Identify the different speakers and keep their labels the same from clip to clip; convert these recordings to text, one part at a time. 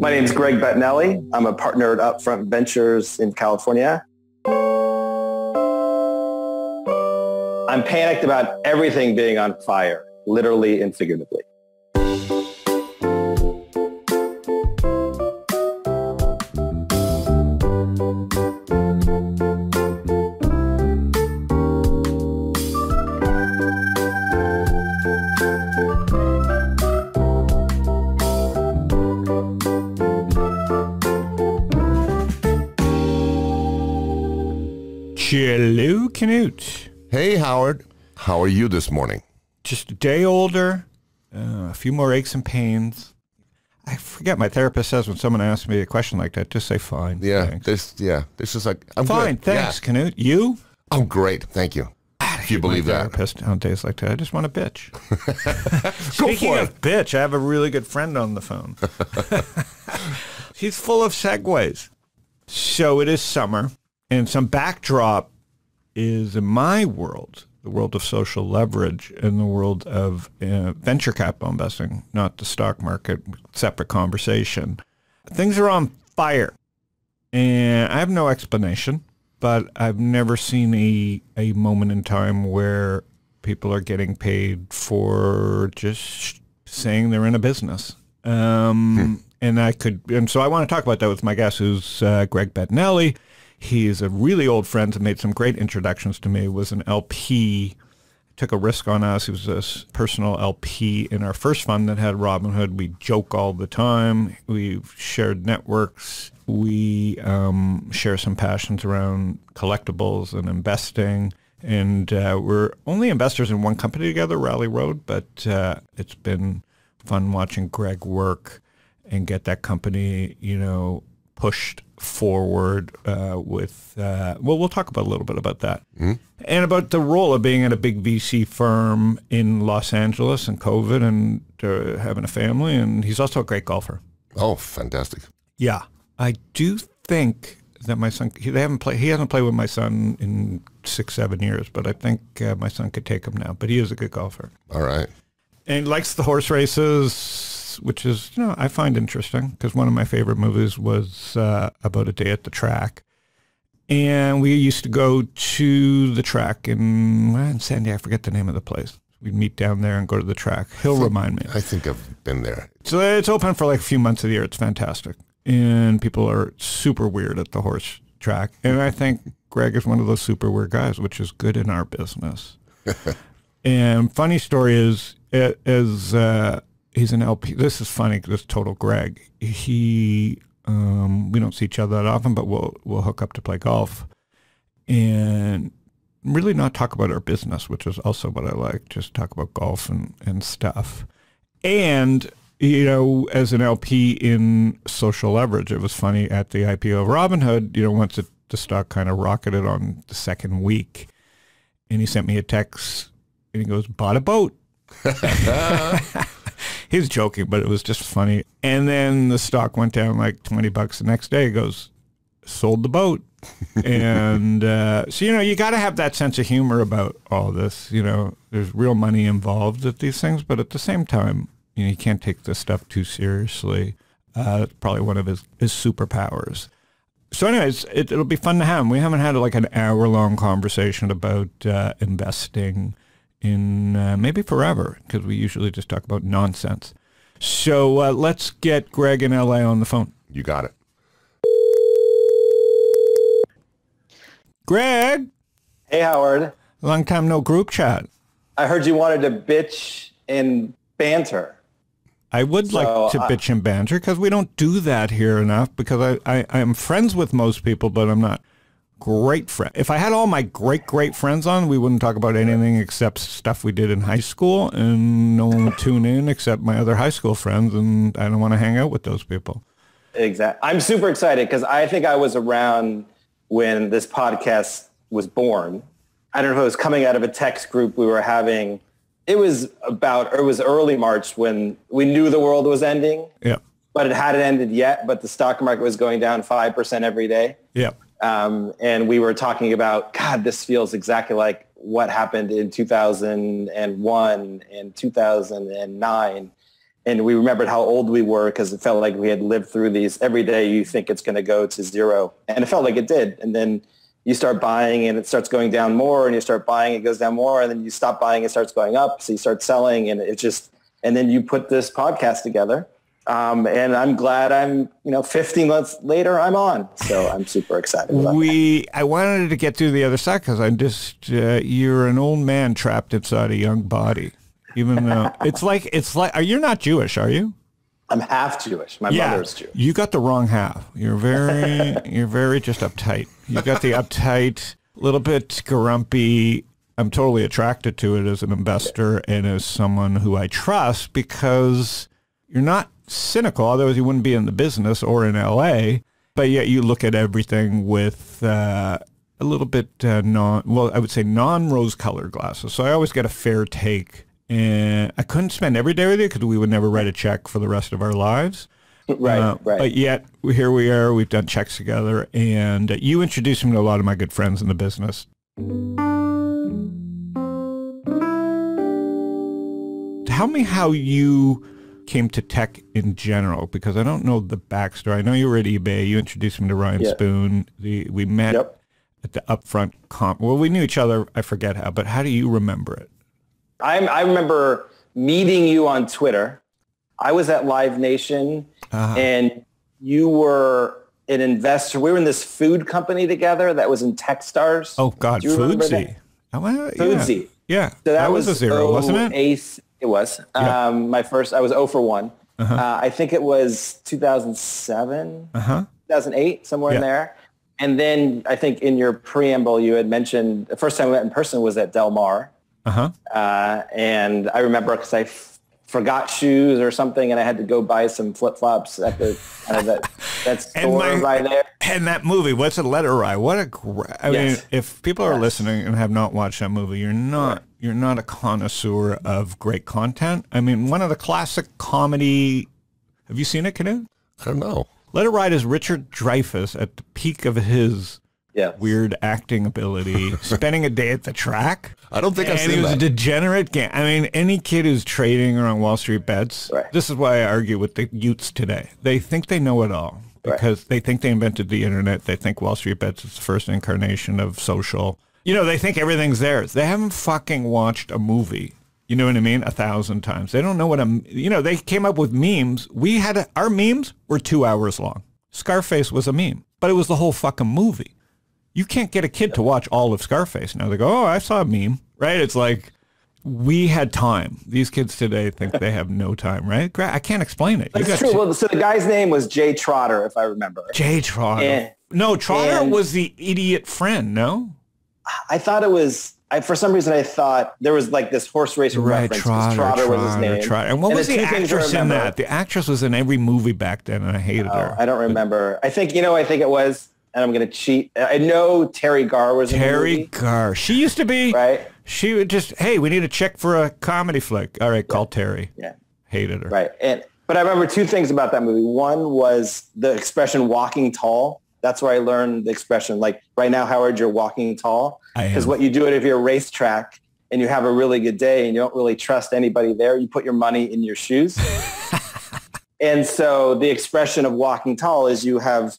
Speaker 1: My name is Greg Bettinelli. I'm a partner at Upfront Ventures in California. I'm panicked about everything being on fire, literally and figuratively.
Speaker 2: Howard. How are you this morning?
Speaker 3: Just a day older, uh, a few more aches and pains. I forget. My therapist says when someone asks me a question like that, just say fine.
Speaker 2: Yeah,
Speaker 3: thanks.
Speaker 2: this yeah, this is like I'm
Speaker 3: fine.
Speaker 2: good.
Speaker 3: Thanks,
Speaker 2: Yeah.
Speaker 3: Knut. You?
Speaker 2: I'm great. Thank you. If you believe that.
Speaker 3: therapist on days like that. I just want to bitch. Speaking of
Speaker 2: it.
Speaker 3: bitch, I have a really good friend on the phone. He's full of segues. So it is summer, and some backdrop is in my world, the world of social leverage and the world of uh, venture capital investing, not the stock market, separate conversation. Things are on fire, and I have no explanation, but I've never seen a, a moment in time where people are getting paid for just saying they're in a business. Um, And I could, and so I want to talk about that with my guest, who's uh, Greg Bettinelli. He's a really old friend and made some great introductions to me. Was an LP, took a risk on us. He was a personal LP in our first fund that had Robinhood. We joke all the time. We've shared networks. We um, share some passions around collectibles and investing. And uh, we're only investors in one company together, Rally Road, but uh, it's been fun watching Greg work and get that company, you know, pushed forward uh, with. Uh, well, we'll talk about a little bit about that, and about the role of being at a big VC firm in Los Angeles and COVID and uh, having a family. And he's also a great golfer.
Speaker 2: Oh, fantastic.
Speaker 3: Yeah, I do think that my son. He, they haven't played. He hasn't played with my son in six, seven years, but I think uh, my son could take him now. But he is a good golfer
Speaker 2: All right.
Speaker 3: and likes the horse races, which is you know I find interesting because one of my favorite movies was uh, about a day at the track, and we used to go to the track in, well, in Sandy. I forget the name of the place. We'd meet down there and go to the track. He'll remind me.
Speaker 2: I think I've been there.
Speaker 3: So it's open for like a few months of the year. It's fantastic, and people are super weird at the horse track. And I think Greg is one of those super weird guys, which is good in our business. and funny story is, as uh, he's an LP. This is funny. This is total Greg. He um, we don't see each other that often, but we'll we'll hook up to play golf, and really not talk about our business, which is also what I like. Just talk about golf and and stuff. And you know, as an LP in social leverage, it was funny at the IPO of Robinhood. You know, once it, the stock kind of rocketed on the second week, and he sent me a text, and he goes, "Bought a boat." he was joking, but it was just funny. And then the stock went down like twenty bucks the next day. He goes, "Sold the boat." and uh, so you know you got to have that sense of humor about all this. You know, there's real money involved with these things, but at the same time, you know, you can't take this stuff too seriously. Uh, it's probably one of his, his superpowers. So, anyways, it, it'll be fun to have him. We haven't had like an hour long conversation about uh, investing in uh, maybe forever because we usually just talk about nonsense. So uh, let's get Greg in LA on the phone.
Speaker 2: You got it.
Speaker 3: Greg,
Speaker 1: Hey, Howard.
Speaker 3: long time no group chat.
Speaker 1: I heard you wanted to bitch and banter.
Speaker 3: I would like to
Speaker 1: I-
Speaker 3: bitch and banter because we don't do that here enough because I, I, I am friends with most people, but I'm not great friend. If I had all my great, great friends on, we wouldn't talk about anything except stuff we did in high school and no one would tune in except my other high school friends and I don't want to hang out with those people.
Speaker 1: Exactly. I'm super excited because I think I was around when this podcast was born. I don't know if it was coming out of a text group we were having. It was about, or it was early March when we knew the world was ending,
Speaker 3: Yeah.
Speaker 1: but it hadn't ended yet. But the stock market was going down 5% every day.
Speaker 3: Yeah.
Speaker 1: Um, and we were talking about, God, this feels exactly like what happened in 2001 and 2009. and we remembered how old we were because it felt like we had lived through these. Every day you think it's going to go to zero, and it felt like it did. And then you start buying, and it starts going down more, and you start buying, it goes down more, and then you stop buying, it starts going up. So you start selling, and it just, and then you put this podcast together. Um, and I'm glad I'm, you know, 15 months later, I'm on. So I'm super excited. About
Speaker 3: we, I wanted to get to the other side because I'm just, uh, you're an old man trapped inside a young body. Even though it's like, it's like, are you not Jewish, are you?
Speaker 1: I'm half Jewish. My
Speaker 3: yeah,
Speaker 1: mother's Jewish.
Speaker 3: You got the wrong half. You're very, you're very just uptight. You got the uptight, little bit grumpy. I'm totally attracted to it as an investor and as someone who I trust because you're not cynical, otherwise you wouldn't be in the business or in LA. But yet you look at everything with uh, a little bit uh, non, well, I would say non-rose colored glasses. So I always get a fair take. And I couldn't spend every day with you because we would never write a check for the rest of our lives.
Speaker 1: Right,
Speaker 3: Uh,
Speaker 1: right.
Speaker 3: But yet here we are. We've done checks together, and you introduced me to a lot of my good friends in the business. Tell me how you came to tech in general, because I don't know the backstory. I know you were at eBay. You introduced me to Ryan
Speaker 1: Yeah.
Speaker 3: Spoon. The, we met
Speaker 1: Yep.
Speaker 3: at the upfront comp. Well, we knew each other. I forget how, but how do you remember it?
Speaker 1: I, I remember meeting you on Twitter. I was at Live Nation
Speaker 3: Uh-huh.
Speaker 1: and you were an investor. We were in this food company together that was in Techstars.
Speaker 3: Oh God, Foodzie.
Speaker 1: that?
Speaker 3: Oh, well, yeah.
Speaker 1: Foodzie.
Speaker 3: Yeah,
Speaker 1: So that,
Speaker 3: was, a zero,
Speaker 1: oh
Speaker 3: wasn't it?
Speaker 1: It was. Um, my first, I was 0 for one.
Speaker 3: Uh-huh.
Speaker 1: Uh, I think it was 2007,
Speaker 3: Uh huh.
Speaker 1: 2008, somewhere in there. And then I think in your preamble, you had mentioned the first time we met in person was at Del Mar.
Speaker 3: Uh huh.
Speaker 1: Uh, and I remember because I f- forgot shoes or something, and I had to go buy some flip flops at the uh, that that
Speaker 3: And
Speaker 1: store
Speaker 3: my-
Speaker 1: by there.
Speaker 3: And that movie, what's a Let It Ride? What a great! I mean,
Speaker 1: Yes.
Speaker 3: if people are
Speaker 1: Yes.
Speaker 3: listening and have not watched that movie, you're not you're not a connoisseur of great content. I mean, one of the classic comedy. Have you seen it, Knut?
Speaker 2: I don't know.
Speaker 3: Let It Ride is Richard Dreyfuss at the peak of his
Speaker 1: Yeah,
Speaker 3: weird acting ability, spending a day at the track.
Speaker 2: I don't think I've
Speaker 3: and he
Speaker 2: seen
Speaker 3: was a degenerate game. I mean, any kid who's trading around Wall Street bets,
Speaker 1: Right.
Speaker 3: this is why I argue with the youths today. They think they know it all because they think they invented the internet. They think Wall Street bets is the first incarnation of social. You know, they think everything's theirs. They haven't fucking watched a movie. You know what I mean? A thousand times. They don't know what a, you know, they came up with memes. We had, a, our memes were two hours long. Scarface was a meme, but it was the whole fucking movie you can't get a kid to watch all of Scarface now. They go, oh, I saw a meme, right? It's like we had time. These kids today think they have no time, right? I can't explain it.
Speaker 1: That's true. Well, so the guy's name was Jay Trotter, if I remember.
Speaker 3: Jay Trotter.
Speaker 1: And-
Speaker 3: no, Trotter
Speaker 1: and-
Speaker 3: was the idiot friend. No,
Speaker 1: I thought it was. I, for some reason, I thought there was like this horse racing reference. 'cause Trotter, was his name.
Speaker 3: Trotter. And what was
Speaker 1: the
Speaker 3: the
Speaker 1: two things I
Speaker 3: actress in that? The actress was in every movie back then, and I hated
Speaker 1: Oh,
Speaker 3: her.
Speaker 1: I don't remember. I think you know. I think it was, and I'm going to cheat. I know Teri Garr was in the Teri
Speaker 3: Garr. She used to be.
Speaker 1: right?
Speaker 3: She would just, hey, we need a check for a comedy flick. All right, call Terry.
Speaker 1: Yeah.
Speaker 3: Hated her.
Speaker 1: Right. And but I remember two things about that movie. One was the expression "walking tall." That's where I learned the expression. Like right now, Howard, you're walking tall. Because what you do it if you're a racetrack and you have a really good day and you don't really trust anybody there, you put your money in your shoes. and so the expression of walking tall is you have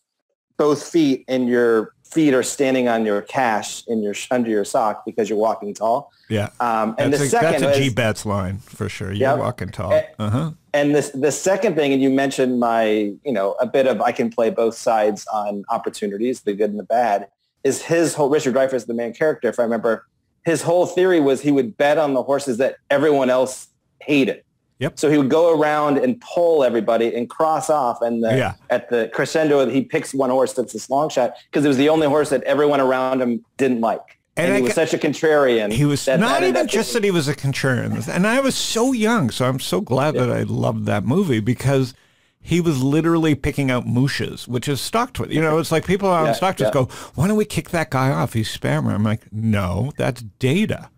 Speaker 1: both feet and your feet are standing on your cash in your under your sock because you're walking tall.
Speaker 3: Yeah.
Speaker 1: Um, and
Speaker 3: that's
Speaker 1: the
Speaker 3: a,
Speaker 1: second
Speaker 3: that's a
Speaker 1: was,
Speaker 3: Bets line for sure. You're
Speaker 1: Yep.
Speaker 3: walking tall.
Speaker 1: Eh,
Speaker 3: Uh huh.
Speaker 1: And this, the second thing, and you mentioned my, you know, a bit of I can play both sides on opportunities, the good and the bad, is his whole Richard Dreyfuss, the main character. If I remember, his whole theory was he would bet on the horses that everyone else hated.
Speaker 3: Yep.
Speaker 1: So he would go around and pull everybody and cross off, and the,
Speaker 3: Yeah.
Speaker 1: at the crescendo, he picks one horse that's this long shot because it was the only horse that everyone around him didn't like,
Speaker 3: And
Speaker 1: and,
Speaker 3: I
Speaker 1: he was such a contrarian.
Speaker 3: He was
Speaker 1: that
Speaker 3: not
Speaker 1: that
Speaker 3: even just that he was a contrarian, and I was so young, so I'm so glad that I loved that movie because he was literally picking out mooshes, which is StockTwits. You know, it's like people on
Speaker 1: Yeah,
Speaker 3: StockTwits
Speaker 1: yeah.
Speaker 3: go, "Why don't we kick that guy off? He's spammer." I'm like, "No, that's data.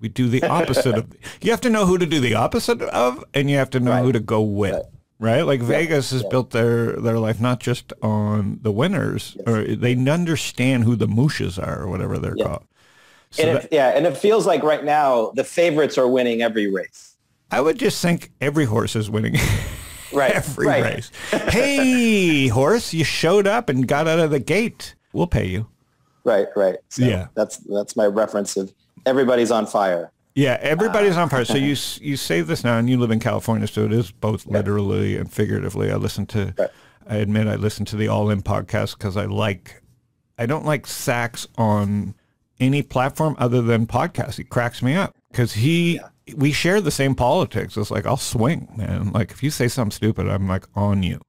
Speaker 3: We do the opposite of. You have to know who to do the opposite of, and you have to know
Speaker 1: Right.
Speaker 3: who to go with." Right, like Vegas has built their their life not just on the winners, or they understand who the mooshes are, or whatever they're called. So
Speaker 1: and
Speaker 3: that-
Speaker 1: it, yeah, and it feels like right now the favorites are winning every race.
Speaker 3: I would just think every horse is winning
Speaker 1: Right.
Speaker 3: every
Speaker 1: right.
Speaker 3: race. hey, horse, you showed up and got out of the gate. We'll pay you.
Speaker 1: Right. Right. So
Speaker 3: Yeah.
Speaker 1: That's that's my reference of everybody's on fire.
Speaker 3: Yeah, everybody's uh, on fire. So you you say this now, and you live in California, so it is both literally and figuratively. I listen to,
Speaker 1: Right.
Speaker 3: I admit, I listen to the All In podcast because I like, I don't like Sacks on any platform other than podcast. He cracks me up because he, we share the same politics. It's like I'll swing, man. Like if you say something stupid, I'm like on you,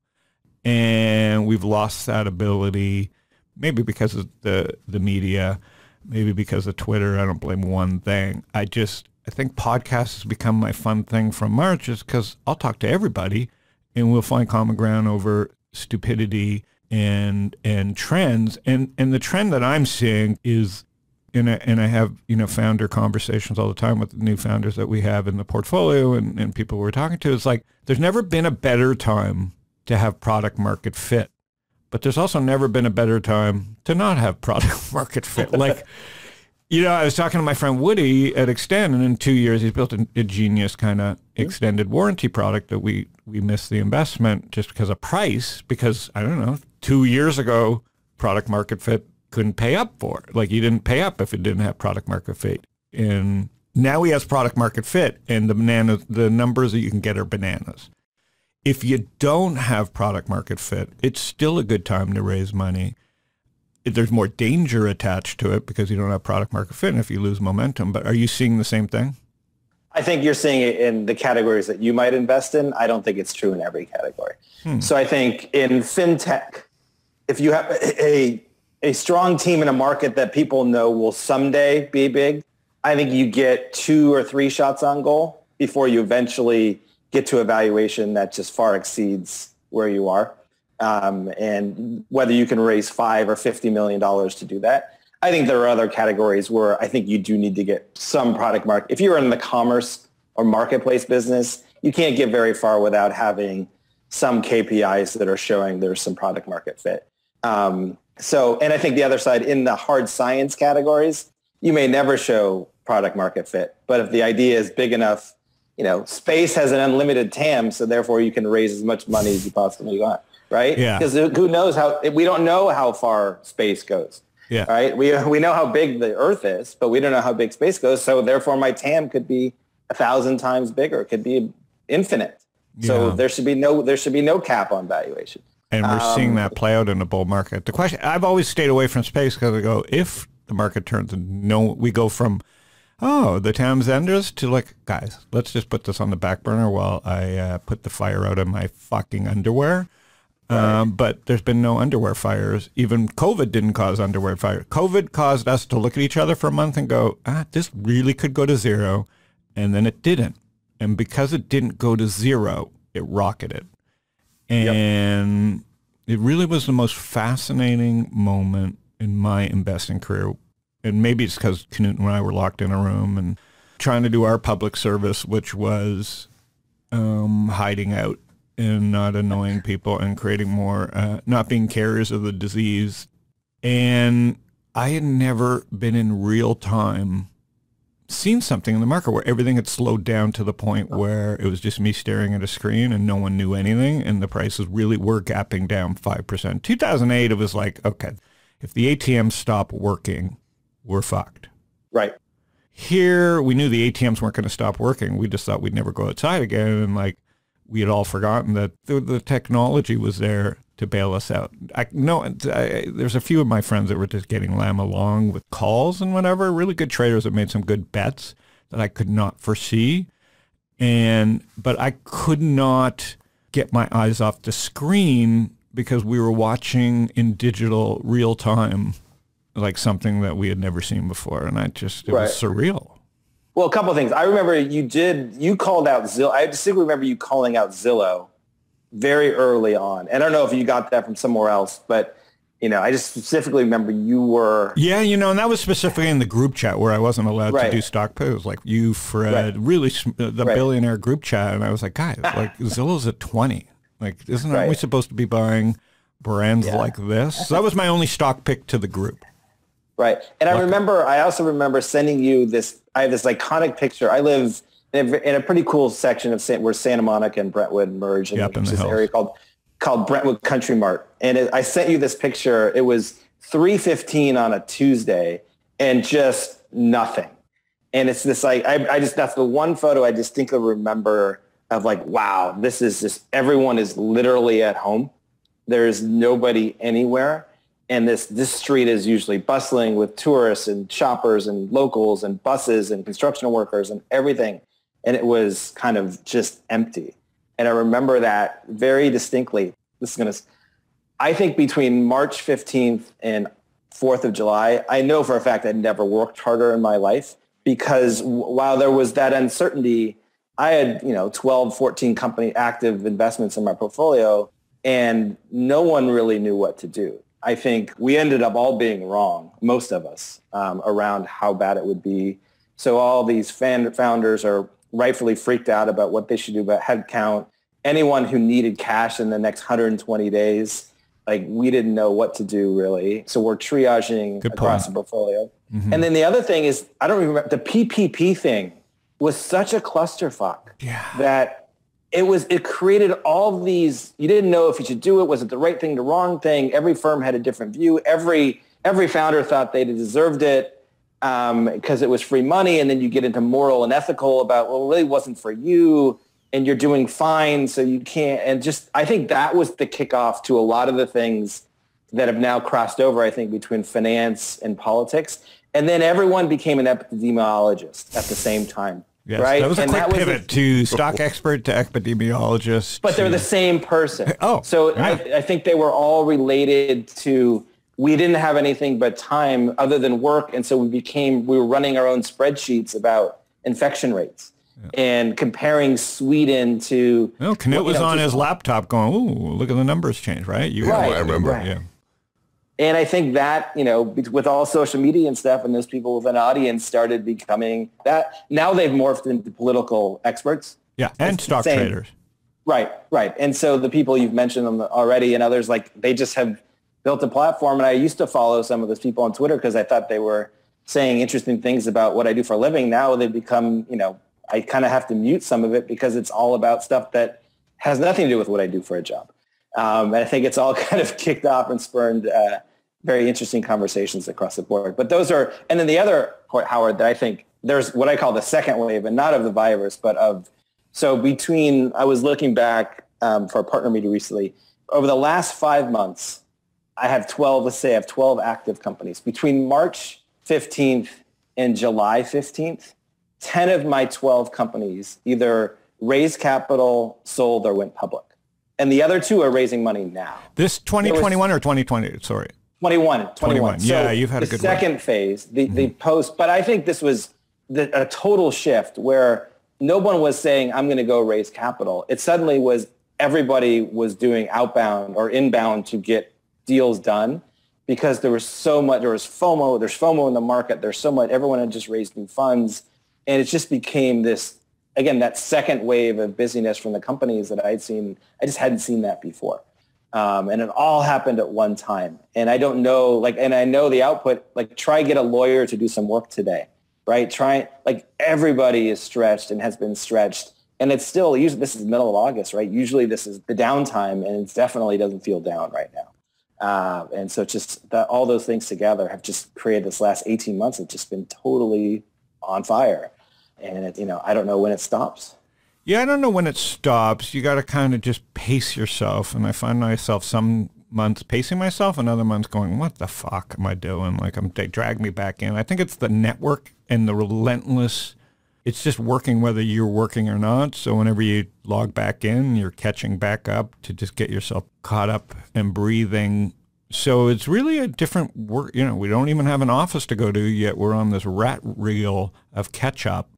Speaker 3: and we've lost that ability. Maybe because of the the media, maybe because of Twitter. I don't blame one thing. I just I think podcast has become my fun thing from March, just because I'll talk to everybody, and we'll find common ground over stupidity and and trends. And and the trend that I'm seeing is and I, and I have you know founder conversations all the time with the new founders that we have in the portfolio and, and people we're talking to. It's like there's never been a better time to have product market fit, but there's also never been a better time to not have product market fit. Like, you know, I was talking to my friend Woody at Extend, and in two years he's built a, a genius kind of extended warranty product that we we missed the investment just because of price. Because I don't know, two years ago, product market fit couldn't pay up for it. Like you didn't pay up if it didn't have product market fit. And now he has product market fit, and the banana, the numbers that you can get are bananas. If you don't have product market fit, it's still a good time to raise money. There's more danger attached to it because you don't have product market fit, and if you lose momentum. But are you seeing the same thing?
Speaker 1: I think you're seeing it in the categories that you might invest in. I don't think it's true in every category. Hmm. So I think in fintech, if you have a, a strong team in a market that people know will someday be big, I think you get two or three shots on goal before you eventually get to a valuation that just far exceeds where you are. Um, and whether you can raise five or $50 million to do that. I think there are other categories where I think you do need to get some product market. If you're in the commerce or marketplace business, you can't get very far without having some KPIs that are showing there's some product market fit. Um, so, and I think the other side in the hard science categories, you may never show product market fit, but if the idea is big enough, you know, space has an unlimited TAM, so therefore you can raise as much money as you possibly want, right?
Speaker 3: Yeah.
Speaker 1: Because who knows how, we don't know how far space goes.
Speaker 3: Yeah.
Speaker 1: Right. We, we know how big the earth is, but we don't know how big space goes. So therefore my TAM could be a thousand times bigger. It could be infinite. So there should be no, there should be no cap on valuation.
Speaker 3: And we're
Speaker 1: Um,
Speaker 3: seeing that play out in the bull market. The question I've always stayed away from space because I go, if the market turns and no, we go from, oh, the TAM's enders to like, guys, let's just put this on the back burner while I uh, put the fire out of my fucking underwear. Um, but there's been no underwear fires. Even COVID didn't cause underwear fire. COVID caused us to look at each other for a month and go, ah, this really could go to zero. And then it didn't. And because it didn't go to zero, it rocketed. And it really was the most fascinating moment in my investing career. And maybe it's because Knut and I were locked in a room and trying to do our public service, which was um, hiding out and not annoying people and creating more, uh, not being carriers of the disease. And I had never been in real time seen something in the market where everything had slowed down to the point where it was just me staring at a screen and no one knew anything and the prices really were gapping down 5%. 2008, it was like, okay, if the ATMs stop working, we're fucked.
Speaker 1: Right.
Speaker 3: Here, we knew the ATMs weren't going to stop working. We just thought we'd never go outside again. And like, we had all forgotten that the, the technology was there to bail us out. I know there's a few of my friends that were just getting lamb along with calls and whatever. Really good traders that made some good bets that I could not foresee, and but I could not get my eyes off the screen because we were watching in digital real time, like something that we had never seen before, and I just it was surreal.
Speaker 1: Well, a couple of things. I remember you did, you called out Zillow. I distinctly remember you calling out Zillow very early on. And I don't know if you got that from somewhere else, but, you know, I just specifically remember you were.
Speaker 3: Yeah, you know, and that was specifically in the group chat where I wasn't allowed
Speaker 1: Right.
Speaker 3: to do stock picks. It was like you, Fred,
Speaker 1: Right.
Speaker 3: really sm- uh, the
Speaker 1: Right.
Speaker 3: billionaire group chat. And I was like, guys, like Zillow's at 20. Like, isn't aren't we supposed to be buying brands like this? So that was my only stock pick to the group.
Speaker 1: Right. And I remember, I also remember sending you this, I have this iconic picture. I live in a, in a pretty cool section of San, where Santa Monica and Brentwood merge, and
Speaker 3: Yep, in
Speaker 1: which
Speaker 3: the hills.
Speaker 1: area called called Brentwood Country Mart. And it, I sent you this picture. It was 3:15 on a Tuesday, and just nothing. And it's this like I, I just that's the one photo I distinctly remember of like wow this is just everyone is literally at home. There's nobody anywhere, and this this street is usually bustling with tourists and shoppers and locals and buses and construction workers and everything, and it was kind of just empty. And I remember that very distinctly. This is gonna. I think between March 15th and 4th of July, I know for a fact I'd never worked harder in my life because while there was that uncertainty, I had, you know, 12, 14 company active investments in my portfolio and no one really knew what to do. I think we ended up all being wrong, most of us, um, around how bad it would be. So all these fan founders are rightfully freaked out about what they should do about headcount. Anyone who needed cash in the next 120 days, like we didn't know what to do really. So we're triaging
Speaker 3: Good
Speaker 1: across
Speaker 3: point.
Speaker 1: the portfolio. And then the other thing is, I don't remember, the PPP thing was such a clusterfuck
Speaker 3: Yeah.
Speaker 1: that it was, it created all these, you didn't know if you should do it. Was it the right thing, the wrong thing? Every firm had a different view. Every, every founder thought they deserved it um, because it was free money. And then you get into moral and ethical about, well, it really wasn't for you and you're doing fine. So you can't, and just, I think that was the kickoff to a lot of the things that have now crossed over, I think, between finance and politics. And then everyone became an epidemiologist at the same time.
Speaker 3: Yes,
Speaker 1: right?
Speaker 3: that was a
Speaker 1: and
Speaker 3: quick
Speaker 1: that was
Speaker 3: pivot
Speaker 1: the-
Speaker 3: to stock expert to epidemiologist.
Speaker 1: but they're
Speaker 3: to-
Speaker 1: the same person.
Speaker 3: Oh,
Speaker 1: so
Speaker 3: yeah.
Speaker 1: I, I think they were all related to. We didn't have anything but time other than work, and so we became. We were running our own spreadsheets about infection rates and comparing Sweden to.
Speaker 3: No, Knut was
Speaker 1: know,
Speaker 3: on
Speaker 1: just-
Speaker 3: his laptop going, "Ooh, look at the numbers change, right?" You
Speaker 1: Right,
Speaker 2: I remember.
Speaker 1: right.
Speaker 3: Yeah.
Speaker 1: And I think that, you know, with all social media and stuff and those people with an audience started becoming that. Now they've morphed into political experts.
Speaker 3: Yeah, and
Speaker 1: It's
Speaker 3: stock
Speaker 1: insane.
Speaker 3: traders.
Speaker 1: Right, right. And so the people you've mentioned them already and others, like they just have built a platform. And I used to follow some of those people on Twitter because I thought they were saying interesting things about what I do for a living. Now they've become, you know, I kind of have to mute some of it because it's all about stuff that has nothing to do with what I do for a job. Um, and I think it's all kind of kicked off and spurned uh, very interesting conversations across the board. But those are, and then the other part, Howard, that I think there's what I call the second wave, and not of the virus, but of, so between, I was looking back um, for a partner meeting recently, over the last five months, I have 12, let's say I have 12 active companies. Between March 15th and July 15th, 10 of my 12 companies either raised capital, sold, or went public. And the other two are raising money now.
Speaker 3: This 2021 or 2020? Sorry.
Speaker 1: 21, 21.
Speaker 3: 21. Yeah, you've had a good
Speaker 1: second phase, the, the mm-hmm. post, but I think this was the, a total shift where no one was saying, I'm going to go raise capital. It suddenly was everybody was doing outbound or inbound to get deals done because there was so much, there was FOMO, there's FOMO in the market, there's so much, everyone had just raised new funds. And it just became this, again, that second wave of busyness from the companies that I'd seen. I just hadn't seen that before. Um, and it all happened at one time. And I don't know, like, and I know the output, like try get a lawyer to do some work today, right? Try, like everybody is stretched and has been stretched. And it's still, usually this is the middle of August, right? Usually this is the downtime and it definitely doesn't feel down right now. Uh, and so just that, all those things together have just created this last 18 months have just been totally on fire. And, it, you know, I don't know when it stops.
Speaker 3: Yeah, I don't know when it stops. You got to kind of just pace yourself. And I find myself some months pacing myself and other months going, what the fuck am I doing? Like I'm, they drag me back in. I think it's the network and the relentless, it's just working whether you're working or not. So whenever you log back in, you're catching back up to just get yourself caught up and breathing. So it's really a different work. You know, we don't even have an office to go to yet. We're on this rat reel of catch up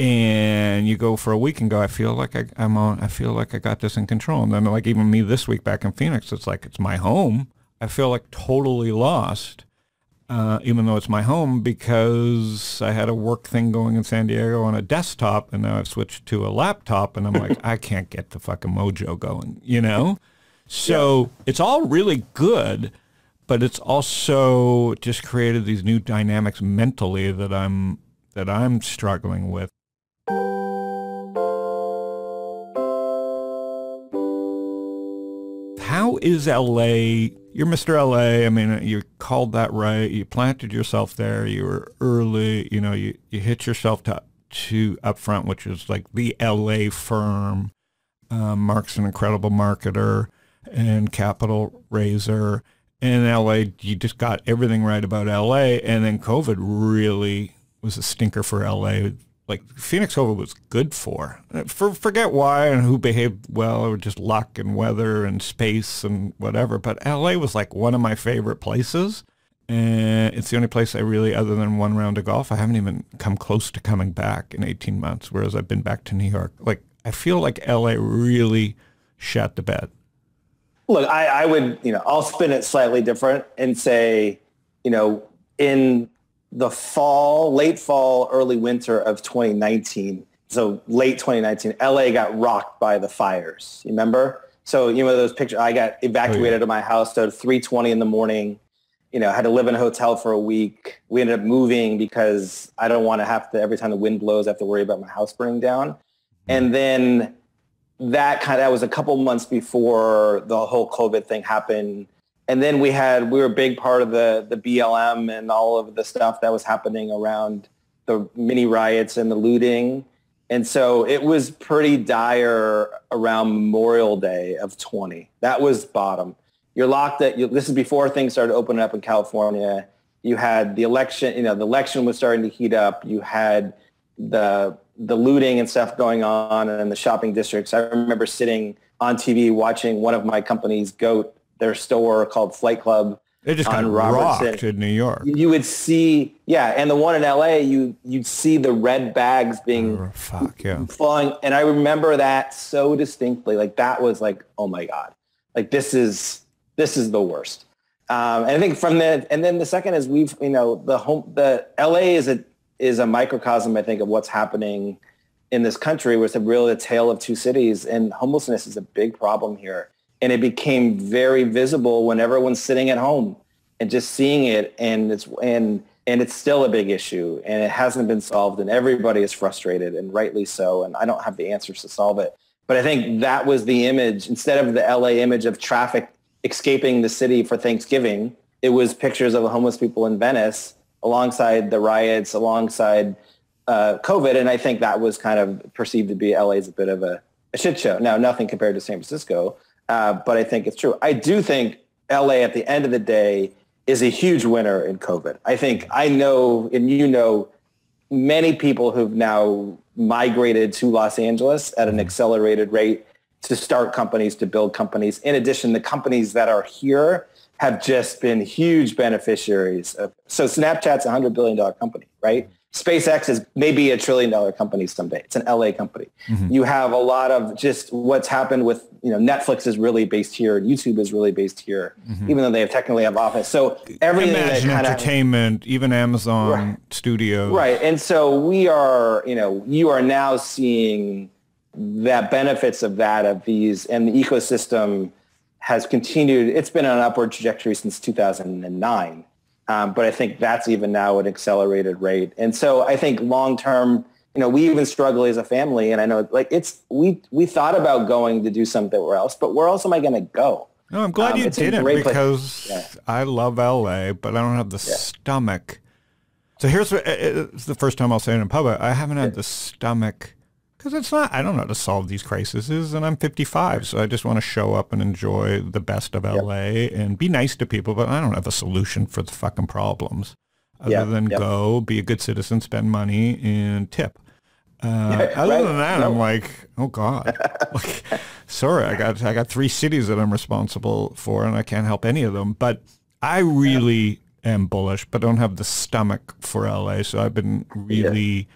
Speaker 3: and you go for a week and go, I feel like I, I'm on, I feel like I got this in control. And then like even me this week back in Phoenix, it's like, it's my home. I feel like totally lost, uh, even though it's my home because I had a work thing going in San Diego on a desktop and now I've switched to a laptop and I'm like, I can't get the fucking mojo going, you know? So it's all really good, but it's also just created these new dynamics mentally that I'm, that I'm struggling with. Is LA? You're Mr. LA. I mean, you called that right. You planted yourself there. You were early. You know, you, you hit yourself to, to upfront, which is like the LA firm. Um, Mark's an incredible marketer and capital raiser. In LA, you just got everything right about LA. And then COVID really was a stinker for LA like Phoenix COVID was good for. for. Forget why and who behaved well or just luck and weather and space and whatever. But LA was like one of my favorite places. And it's the only place I really, other than one round of golf, I haven't even come close to coming back in 18 months, whereas I've been back to New York. Like, I feel like LA really shot the bed.
Speaker 1: Look, I, I would, you know, I'll spin it slightly different and say, you know, in the fall, late fall, early winter of 2019. So late 2019, LA got rocked by the fires. You remember? So you know those pictures. I got evacuated oh, yeah. of my house at 3:20 in the morning. You know, had to live in a hotel for a week. We ended up moving because I don't want to have to every time the wind blows, I have to worry about my house burning down. Mm-hmm. And then that kind of that was a couple months before the whole COVID thing happened and then we had we were a big part of the the BLM and all of the stuff that was happening around the mini riots and the looting. And so it was pretty dire around Memorial Day of 20. That was bottom. You're locked at, you, this is before things started opening up in California. You had the election, you know, the election was starting to heat up. You had the, the looting and stuff going on in the shopping districts. I remember sitting on TV watching one of my companies, Goat, their store called Flight Club.
Speaker 3: They just on rocked in New York.
Speaker 1: You would see, yeah, and the one in LA, you you'd see the red bags being
Speaker 3: oh, fuck yeah
Speaker 1: falling, and I remember that so distinctly. Like that was like, oh my god, like this is this is the worst. Um, and I think from the and then the second is we've you know the home the LA is a is a microcosm I think of what's happening in this country, where it's a really a tale of two cities, and homelessness is a big problem here and it became very visible when everyone's sitting at home and just seeing it and it's and and it's still a big issue and it hasn't been solved and everybody is frustrated and rightly so and I don't have the answers to solve it. But I think that was the image instead of the LA image of traffic escaping the city for Thanksgiving it was pictures of homeless people in Venice alongside the riots alongside uh, COVID and I think that was kind of perceived to be LA as a bit of a, a shit show. Now nothing compared to San Francisco uh, but I think it's true. I do think LA at the end of the day is a huge winner in COVID. I think I know, and you know, many people who've now migrated to Los Angeles at an mm-hmm. accelerated rate to start companies, to build companies. In addition, the companies that are here have just been huge beneficiaries. Of, so Snapchat's a $100 billion company, right? SpaceX is maybe a trillion dollar company someday. It's an LA company. Mm-hmm. You have a lot of just what's happened with, you know, Netflix is really based here. And YouTube is really based here, mm-hmm. even though they have technically have office. So everything
Speaker 3: Imagine entertainment, of, even Amazon right, Studios.
Speaker 1: Right. And so we are, you know, you are now seeing that benefits of that, of these, and the ecosystem has continued. It's been on an upward trajectory since 2009. Um, but I think that's even now an accelerated rate. And so I think long term, you know, we even struggle as a family. And I know like it's, we, we thought about going to do something else, but where else am I going to go?
Speaker 3: No, I'm glad um, you didn't because yeah. I love LA, but I don't have the yeah. stomach. So here's what, it's the first time I'll say it in public. I haven't had the stomach because it's not, I don't know how to solve these crises and I'm 55. So I just want to show up and enjoy the best of LA and be nice to people, but I don't have a solution for the fucking problems other yep. than yep. go, be a good citizen, spend money and tip. Uh, other than that, no. I'm like, oh God, like, sorry, I got, I got three cities that I'm responsible for and I can't help any of them, but I really am bullish, but don't have the stomach for LA. So I've been really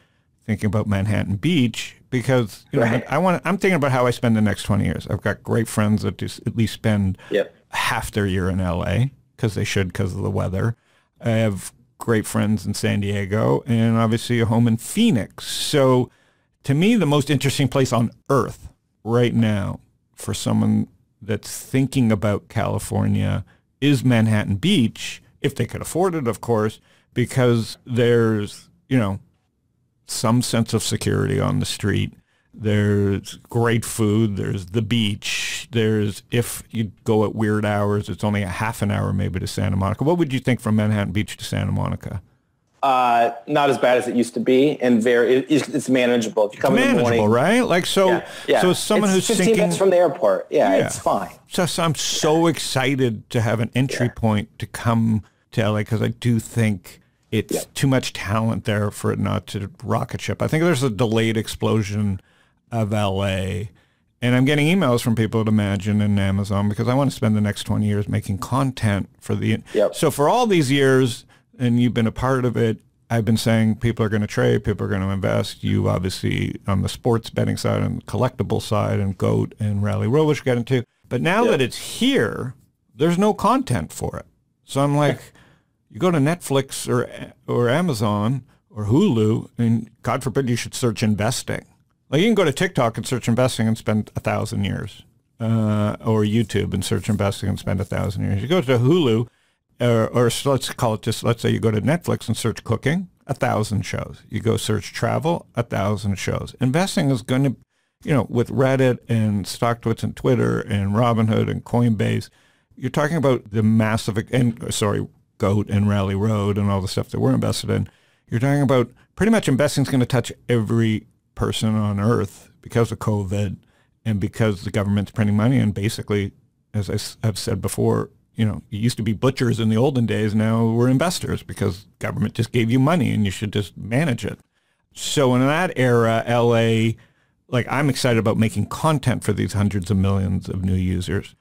Speaker 3: thinking about Manhattan Beach because you know right. I want I'm thinking about how I spend the next 20 years. I've got great friends that just at least spend
Speaker 1: yep.
Speaker 3: half their year in LA because they should because of the weather. I have great friends in San Diego and obviously a home in Phoenix. So to me the most interesting place on earth right now for someone that's thinking about California is Manhattan Beach if they could afford it of course because there's, you know, some sense of security on the street. There's great food. There's the beach. There's if you go at weird hours, it's only a half an hour maybe to Santa Monica. What would you think from Manhattan Beach to Santa Monica?
Speaker 1: Uh, not as bad as it used to be, and very it, it's, it's manageable. If you come in the
Speaker 3: Manageable,
Speaker 1: morning,
Speaker 3: right? Like so.
Speaker 1: yeah, yeah.
Speaker 3: So someone
Speaker 1: it's
Speaker 3: who's
Speaker 1: 15
Speaker 3: thinking,
Speaker 1: minutes from the airport, yeah,
Speaker 3: Yeah.
Speaker 1: it's fine.
Speaker 3: So, so I'm so excited to have an entry point to come to LA because I do think it's too much talent there for it not to rocket ship. I think there's a delayed explosion of LA. And I'm getting emails from people at Imagine and Amazon because I want to spend the next 20 years making content for the.
Speaker 1: Yep.
Speaker 3: So for all these years, and you've been a part of it, I've been saying people are going to trade, people are going to invest. You obviously on the sports betting side and collectible side and GOAT and Rally Road, which we'll get into. But now that it's here, there's no content for it. So I'm like, you go to Netflix or or Amazon or Hulu, and God forbid you should search investing. Like you can go to TikTok and search investing and spend a thousand years, uh, or YouTube and search investing and spend a thousand years. You go to Hulu, or, or so let's call it just let's say you go to Netflix and search cooking, a thousand shows. You go search travel, a thousand shows. Investing is going to, you know, with Reddit and StockTwits and Twitter and Robinhood and Coinbase, you're talking about the massive and sorry, Goat and Rally Road and all the stuff that we're invested in. You're talking about pretty much investing is going to touch every person on earth because of COVID and because the government's printing money and basically, as I've said before, you know, you used to be butchers in the olden days. Now we're investors because government just gave you money and you should just manage it. So in that era, LA, like I'm excited about making content for these hundreds of millions of new users.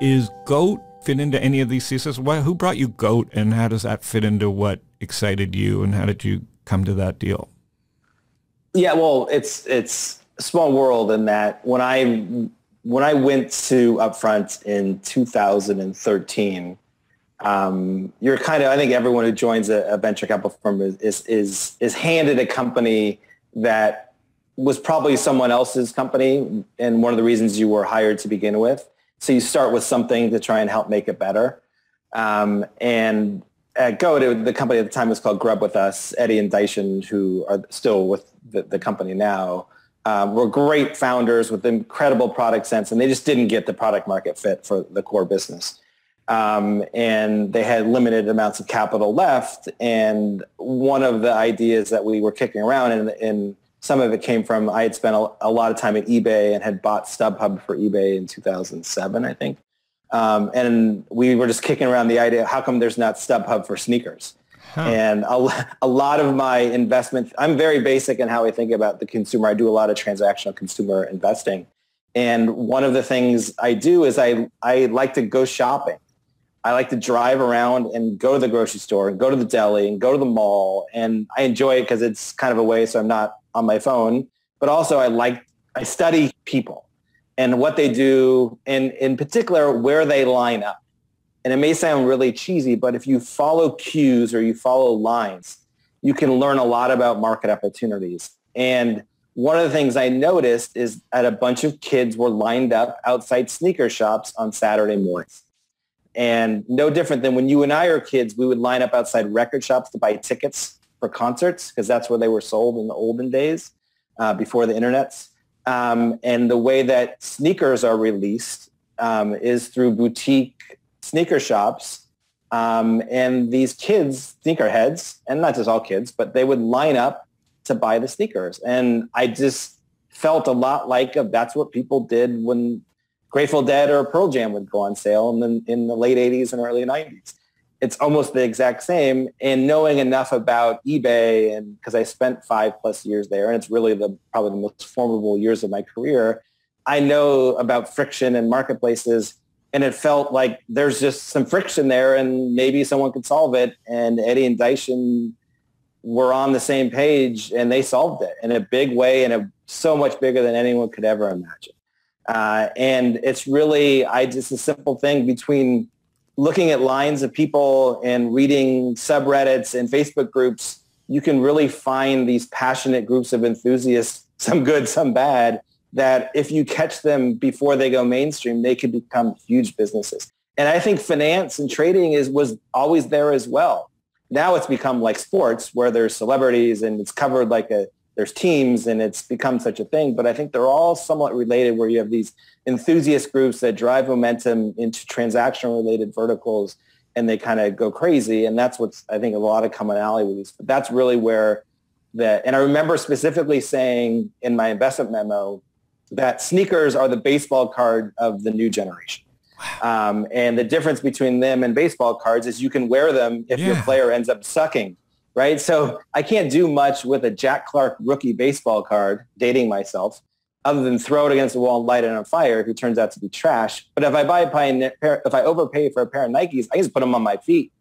Speaker 3: Is Goat fit into any of these theses? Why, who brought you Goat and how does that fit into what excited you and how did you come to that deal?
Speaker 1: Yeah, well, it's it's a small world in that when I when I went to Upfront in 2013, um, you're kind of I think everyone who joins a, a venture capital firm is, is is is handed a company that was probably someone else's company, and one of the reasons you were hired to begin with. So you start with something to try and help make it better. Um, and at Goat, it, the company at the time was called Grub with Us. Eddie and Daishin, who are still with the, the company now, um, were great founders with incredible product sense, and they just didn't get the product market fit for the core business. Um, and they had limited amounts of capital left. And one of the ideas that we were kicking around, and, and some of it came from I had spent a, a lot of time at eBay and had bought StubHub for eBay in 2007, I think. Um, and we were just kicking around the idea, how come there's not StubHub for sneakers? And a, a lot of my investment, I'm very basic in how I think about the consumer. I do a lot of transactional consumer investing. And one of the things I do is I, I like to go shopping. I like to drive around and go to the grocery store and go to the deli and go to the mall. And I enjoy it because it's kind of a way so I'm not on my phone. But also I like, I study people and what they do and in particular where they line up. And it may sound really cheesy, but if you follow cues or you follow lines, you can learn a lot about market opportunities. And one of the things I noticed is that a bunch of kids were lined up outside sneaker shops on Saturday mornings. And no different than when you and I are kids, we would line up outside record shops to buy tickets for concerts because that's where they were sold in the olden days uh, before the internets. Um, and the way that sneakers are released um, is through boutique sneaker shops. Um, and these kids, sneakerheads, and not just all kids, but they would line up to buy the sneakers. And I just felt a lot like uh, that's what people did when Grateful Dead or Pearl Jam would go on sale in the, in the late 80s and early 90s. It's almost the exact same. And knowing enough about eBay, and because I spent five plus years there, and it's really the probably the most formidable years of my career, I know about friction and marketplaces. And it felt like there's just some friction there, and maybe someone could solve it. And Eddie and Daishin were on the same page, and they solved it in a big way, and so much bigger than anyone could ever imagine. Uh, and it's really, I just a simple thing between looking at lines of people and reading subreddits and Facebook groups, you can really find these passionate groups of enthusiasts, some good, some bad, that if you catch them before they go mainstream, they could become huge businesses. And I think finance and trading is was always there as well. Now it's become like sports where there's celebrities and it's covered like a there's teams and it's become such a thing. But I think they're all somewhat related where you have these enthusiast groups that drive momentum into transaction related verticals and they kind of go crazy. And that's what's, I think, a lot of commonality with these. But that's really where that, and I remember specifically saying in my investment memo that sneakers are the baseball card of the new generation. Um, and the difference between them and baseball cards is you can wear them if your player ends up sucking, right? So I can't do much with a Jack Clark rookie baseball card, dating myself, other than throw it against the wall and light it on fire if it turns out to be trash. But if I buy a pair, if I overpay for a pair of Nikes, I can just put them on my feet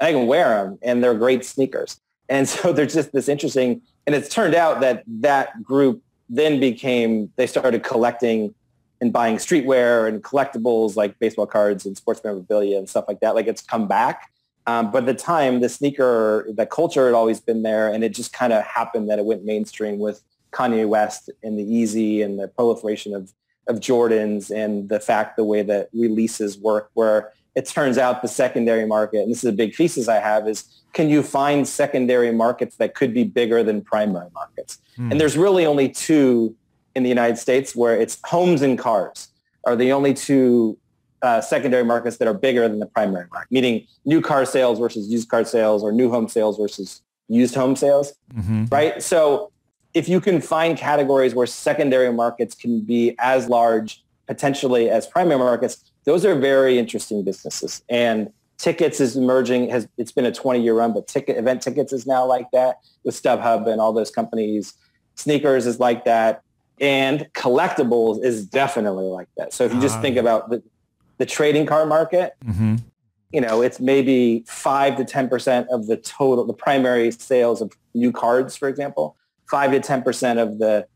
Speaker 1: and I can wear them and they're great sneakers. And so they're just this interesting, and it's turned out that that group then became, they started collecting and buying streetwear and collectibles like baseball cards and sports memorabilia and stuff like that. Like it's come back. Um, but at the time, the sneaker, the culture had always been there, and it just kind of happened that it went mainstream with Kanye West and the Yeezy and the proliferation of of Jordans and the fact the way that releases work, where it turns out the secondary market, and this is a big thesis I have, is can you find secondary markets that could be bigger than primary markets? And there's really only two in the United States where it's homes and cars are the only two uh, secondary markets that are bigger than the primary market, meaning new car sales versus used car sales or new home sales versus used home sales,
Speaker 3: Mhm.
Speaker 1: right? So if you can find categories where secondary markets can be as large potentially as primary markets, those are very interesting businesses. And tickets is emerging, has it's been a 20 year run, but ticket event tickets is now like that with StubHub and all those companies. Sneakers is like that. And collectibles is definitely like that. So if you just
Speaker 3: Ah.
Speaker 1: think about the, the trading card market,
Speaker 3: Mhm.
Speaker 1: you know, it's maybe five to 10% of the total, the primary sales of new cards, for example, five to 10% of the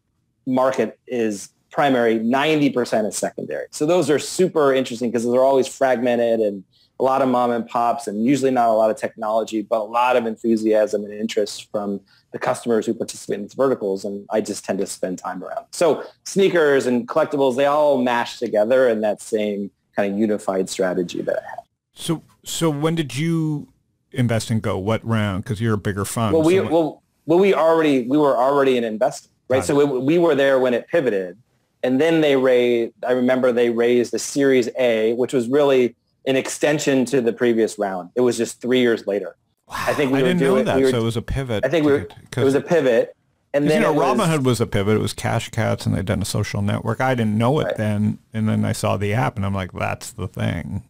Speaker 1: market is primary, 90% is secondary. So those are super interesting because they're always fragmented and a lot of mom and pops and usually not a lot of technology, but a lot of enthusiasm and interest from the customers who participate in these verticals. And I just tend to spend time around. So sneakers and collectibles, they all mash together in that same kind of unified strategy that I have.
Speaker 3: So, so when did you invest in GOAT? What round? Because you're a bigger fund.
Speaker 1: Well, we
Speaker 3: So
Speaker 1: well, well, we already we were already an investor, right? So we, we were there when it pivoted, and then they raised. I remember they raised the Series A, which was really an extension to the previous round. It was just three years later. I think we
Speaker 3: I
Speaker 1: were
Speaker 3: didn't know that.
Speaker 1: we were,
Speaker 3: so it was a pivot.
Speaker 1: I think we were, it was a pivot, and then
Speaker 3: you know,
Speaker 1: it was,
Speaker 3: Robinhood was a pivot. It was Cash Cats, and they'd done a social network. I didn't know it
Speaker 1: Right.
Speaker 3: then, and then I saw the app, and I'm like, "That's the thing."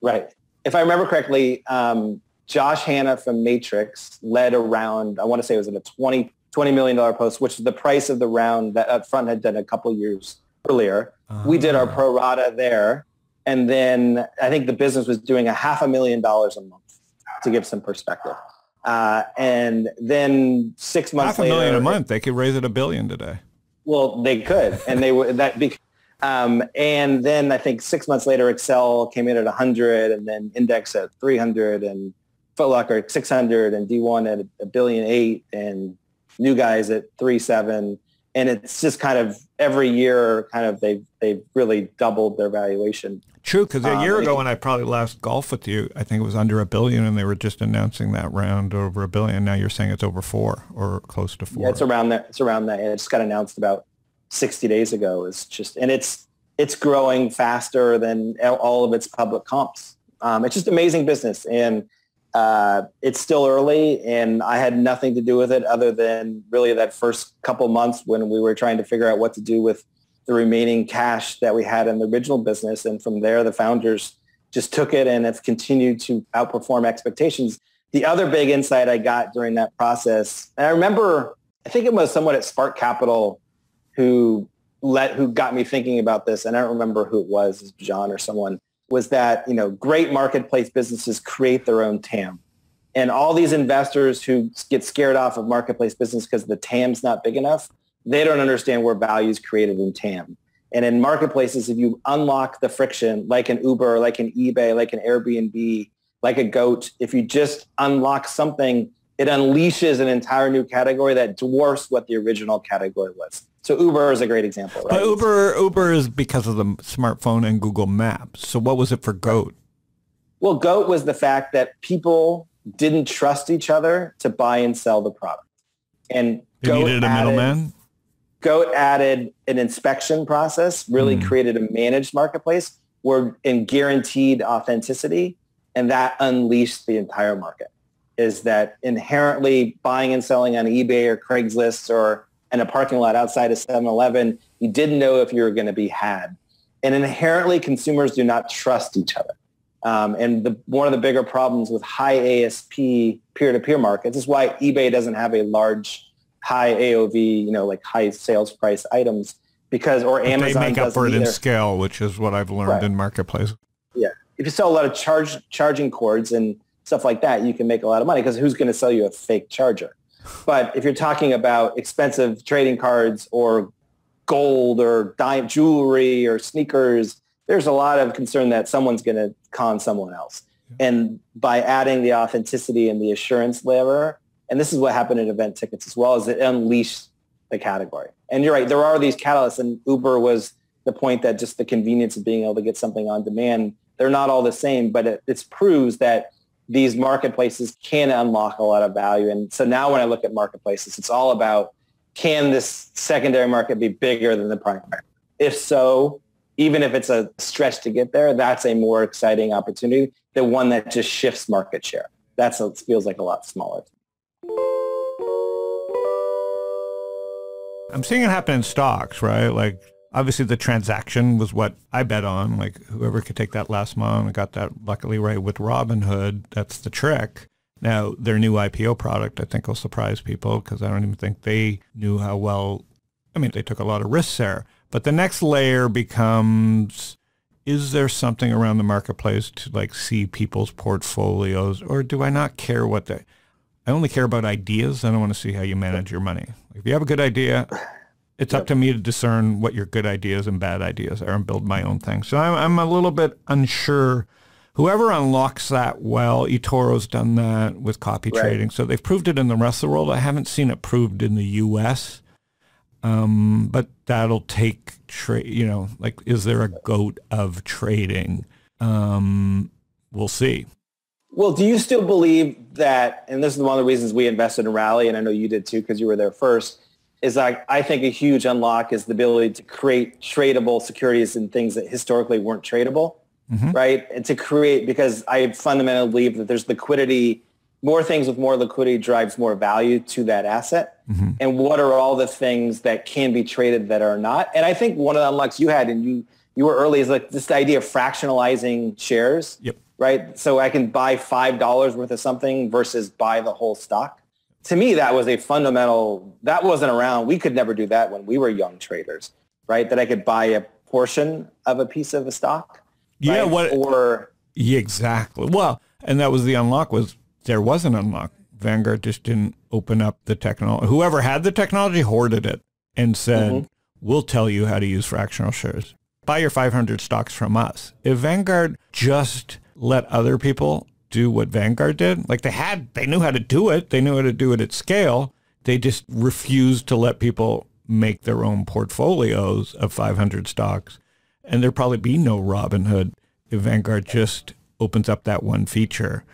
Speaker 1: Right. If I remember correctly, um, Josh Hannah from Matrix led around. I want to say it was at a 20, $20 million post, which is the price of the round that Upfront had done a couple years earlier. We did our
Speaker 3: Ah.
Speaker 1: pro rata there. And then I think the business was doing a half a million dollars a month to give some perspective. Uh, and then six months
Speaker 3: half a
Speaker 1: later,
Speaker 3: million a month. They could raise it a billion today.
Speaker 1: well, they could, and they were that. Um, and then I think six months later, Accel came in at 100, and then Index at 300, and Foot Locker at 600, and D1 at a billion eight, and New Guys at three seven. And it's just kind of every year, kind of they've they've really doubled their valuation.
Speaker 3: True, because a
Speaker 1: Um,
Speaker 3: year
Speaker 1: and
Speaker 3: ago when I probably last golf with you, I think it was under a billion, and they were just announcing that round over a billion. Now you're saying it's over four or close to four.
Speaker 1: Yeah, it's around that. It's around that. And it just got announced about 60 days ago. It's just, and it's it's growing faster than all of its public comps. Um, it's just amazing business, and uh, it's still early. And I had nothing to do with it other than really that first couple months when we were trying to figure out what to do with the remaining cash that we had in the original business. And from there, the founders just took it and have continued to outperform expectations. The other big insight I got during that process, and I remember, I think it was someone at Spark Capital who let who got me thinking about this, and I don't remember who it was, it was John or someone, was that you know great marketplace businesses create their own TAM, and all these investors who get scared off of marketplace business because the TAM's not big enough, they don't understand where value is created in TAM. And in marketplaces, if you unlock the friction, like an Uber, like an eBay, like an Airbnb, like a Goat, if you just unlock something, it unleashes an entire new category that dwarfs what the original category was. So Uber is a great example, right?
Speaker 3: But Uber, Uber is because of the smartphone and Google Maps. So what was it for Goat?
Speaker 1: Well, GOAT was the fact that people didn't trust each other to buy and sell the product. And Goat
Speaker 3: needed a
Speaker 1: added-
Speaker 3: middleman.
Speaker 1: Goat added an inspection process, really
Speaker 3: Hmm.
Speaker 1: created a managed marketplace where and guaranteed authenticity, and that unleashed the entire market. Is that inherently buying and selling on eBay or Craigslist or in a parking lot outside of 7-Eleven, you didn't know if you were going to be had. And inherently, consumers do not trust each other. Um, and the, one of the bigger problems with high ASP peer-to-peer markets is why eBay doesn't have a large high AOV, you know, like high sales price items because, or
Speaker 3: But they make up for it in scale, which is what I've learned
Speaker 1: Right.
Speaker 3: in marketplace.
Speaker 1: Yeah. If you sell a lot of charge charging cords and stuff like that, you can make a lot of money because who's going to sell you a fake charger? But if you're talking about expensive trading cards or gold or dime jewelry or sneakers, there's a lot of concern that someone's going to con someone else. And by adding the authenticity and the assurance layer, and this is what happened in event tickets as well, is it unleashed the category. And you're right, there are these catalysts, and Uber was the point that just the convenience of being able to get something on demand, they're not all the same, but it, it proves that these marketplaces can unlock a lot of value. And so now when I look at marketplaces, it's all about can this secondary market be bigger than the primary? If so, even if it's a stretch to get there, that's a more exciting opportunity than one that just shifts market share. That feels like a lot smaller.
Speaker 3: I'm seeing it happen in stocks, right? Like obviously the transaction was what I bet on. Like whoever could take that last month, I got that luckily right with Robinhood. That's the trick. Now their new IPO product, I think, will surprise people because I don't even think they knew how well. I mean, they took a lot of risks there. But the next layer becomes: Is there something around the marketplace to like see people's portfolios, or do I not care what they? I only care about ideas. I don't want to see how you manage your money. If you have a good idea, it's up to me to discern what your good ideas and bad ideas are and build my own thing. So I'm, I'm a little bit unsure. Whoever unlocks that well, eToro's done that with copy
Speaker 1: Right.
Speaker 3: trading. So they've proved it in the rest of the world. I haven't seen it proved in the U.S. Um, but that'll take trade. You know, like is there a goat of trading? Um, we'll see.
Speaker 1: Well, do you still believe that, and this is one of the reasons we invested in Rally, and I know you did too because you were there first, is like I think a huge unlock is the ability to create tradable securities and things that historically weren't tradable, mm-hmm. right? And to create, because I fundamentally believe that there's liquidity, more things with more liquidity drives more value to that asset. Mm-hmm. And what are all the things that can be traded that are not? And I think one of the unlocks you had, and you, you were early, is like this idea of fractionalizing shares
Speaker 3: Yep.
Speaker 1: right? So I can buy five dollars worth of something versus buy the whole stock. To me, that was a fundamental. That wasn't around. We could never do that when we were young traders, right? That I could buy a portion of a piece of a stock.
Speaker 3: Yeah,
Speaker 1: right?
Speaker 3: what-
Speaker 1: or
Speaker 3: Yeah, exactly. Well, and that was the unlock was there was an unlock. Vanguard just didn't open up the technology. Whoever had the technology hoarded it and said, mm-hmm. "We'll tell you how to use fractional shares. Buy your 500 stocks from us." If Vanguard just let other people do what Vanguard did, like they had, they knew how to do it. They knew how to do it at scale. They just refused to let people make their own portfolios of 500 stocks. And there'd probably be no Robinhood if Vanguard just opens up that one feature.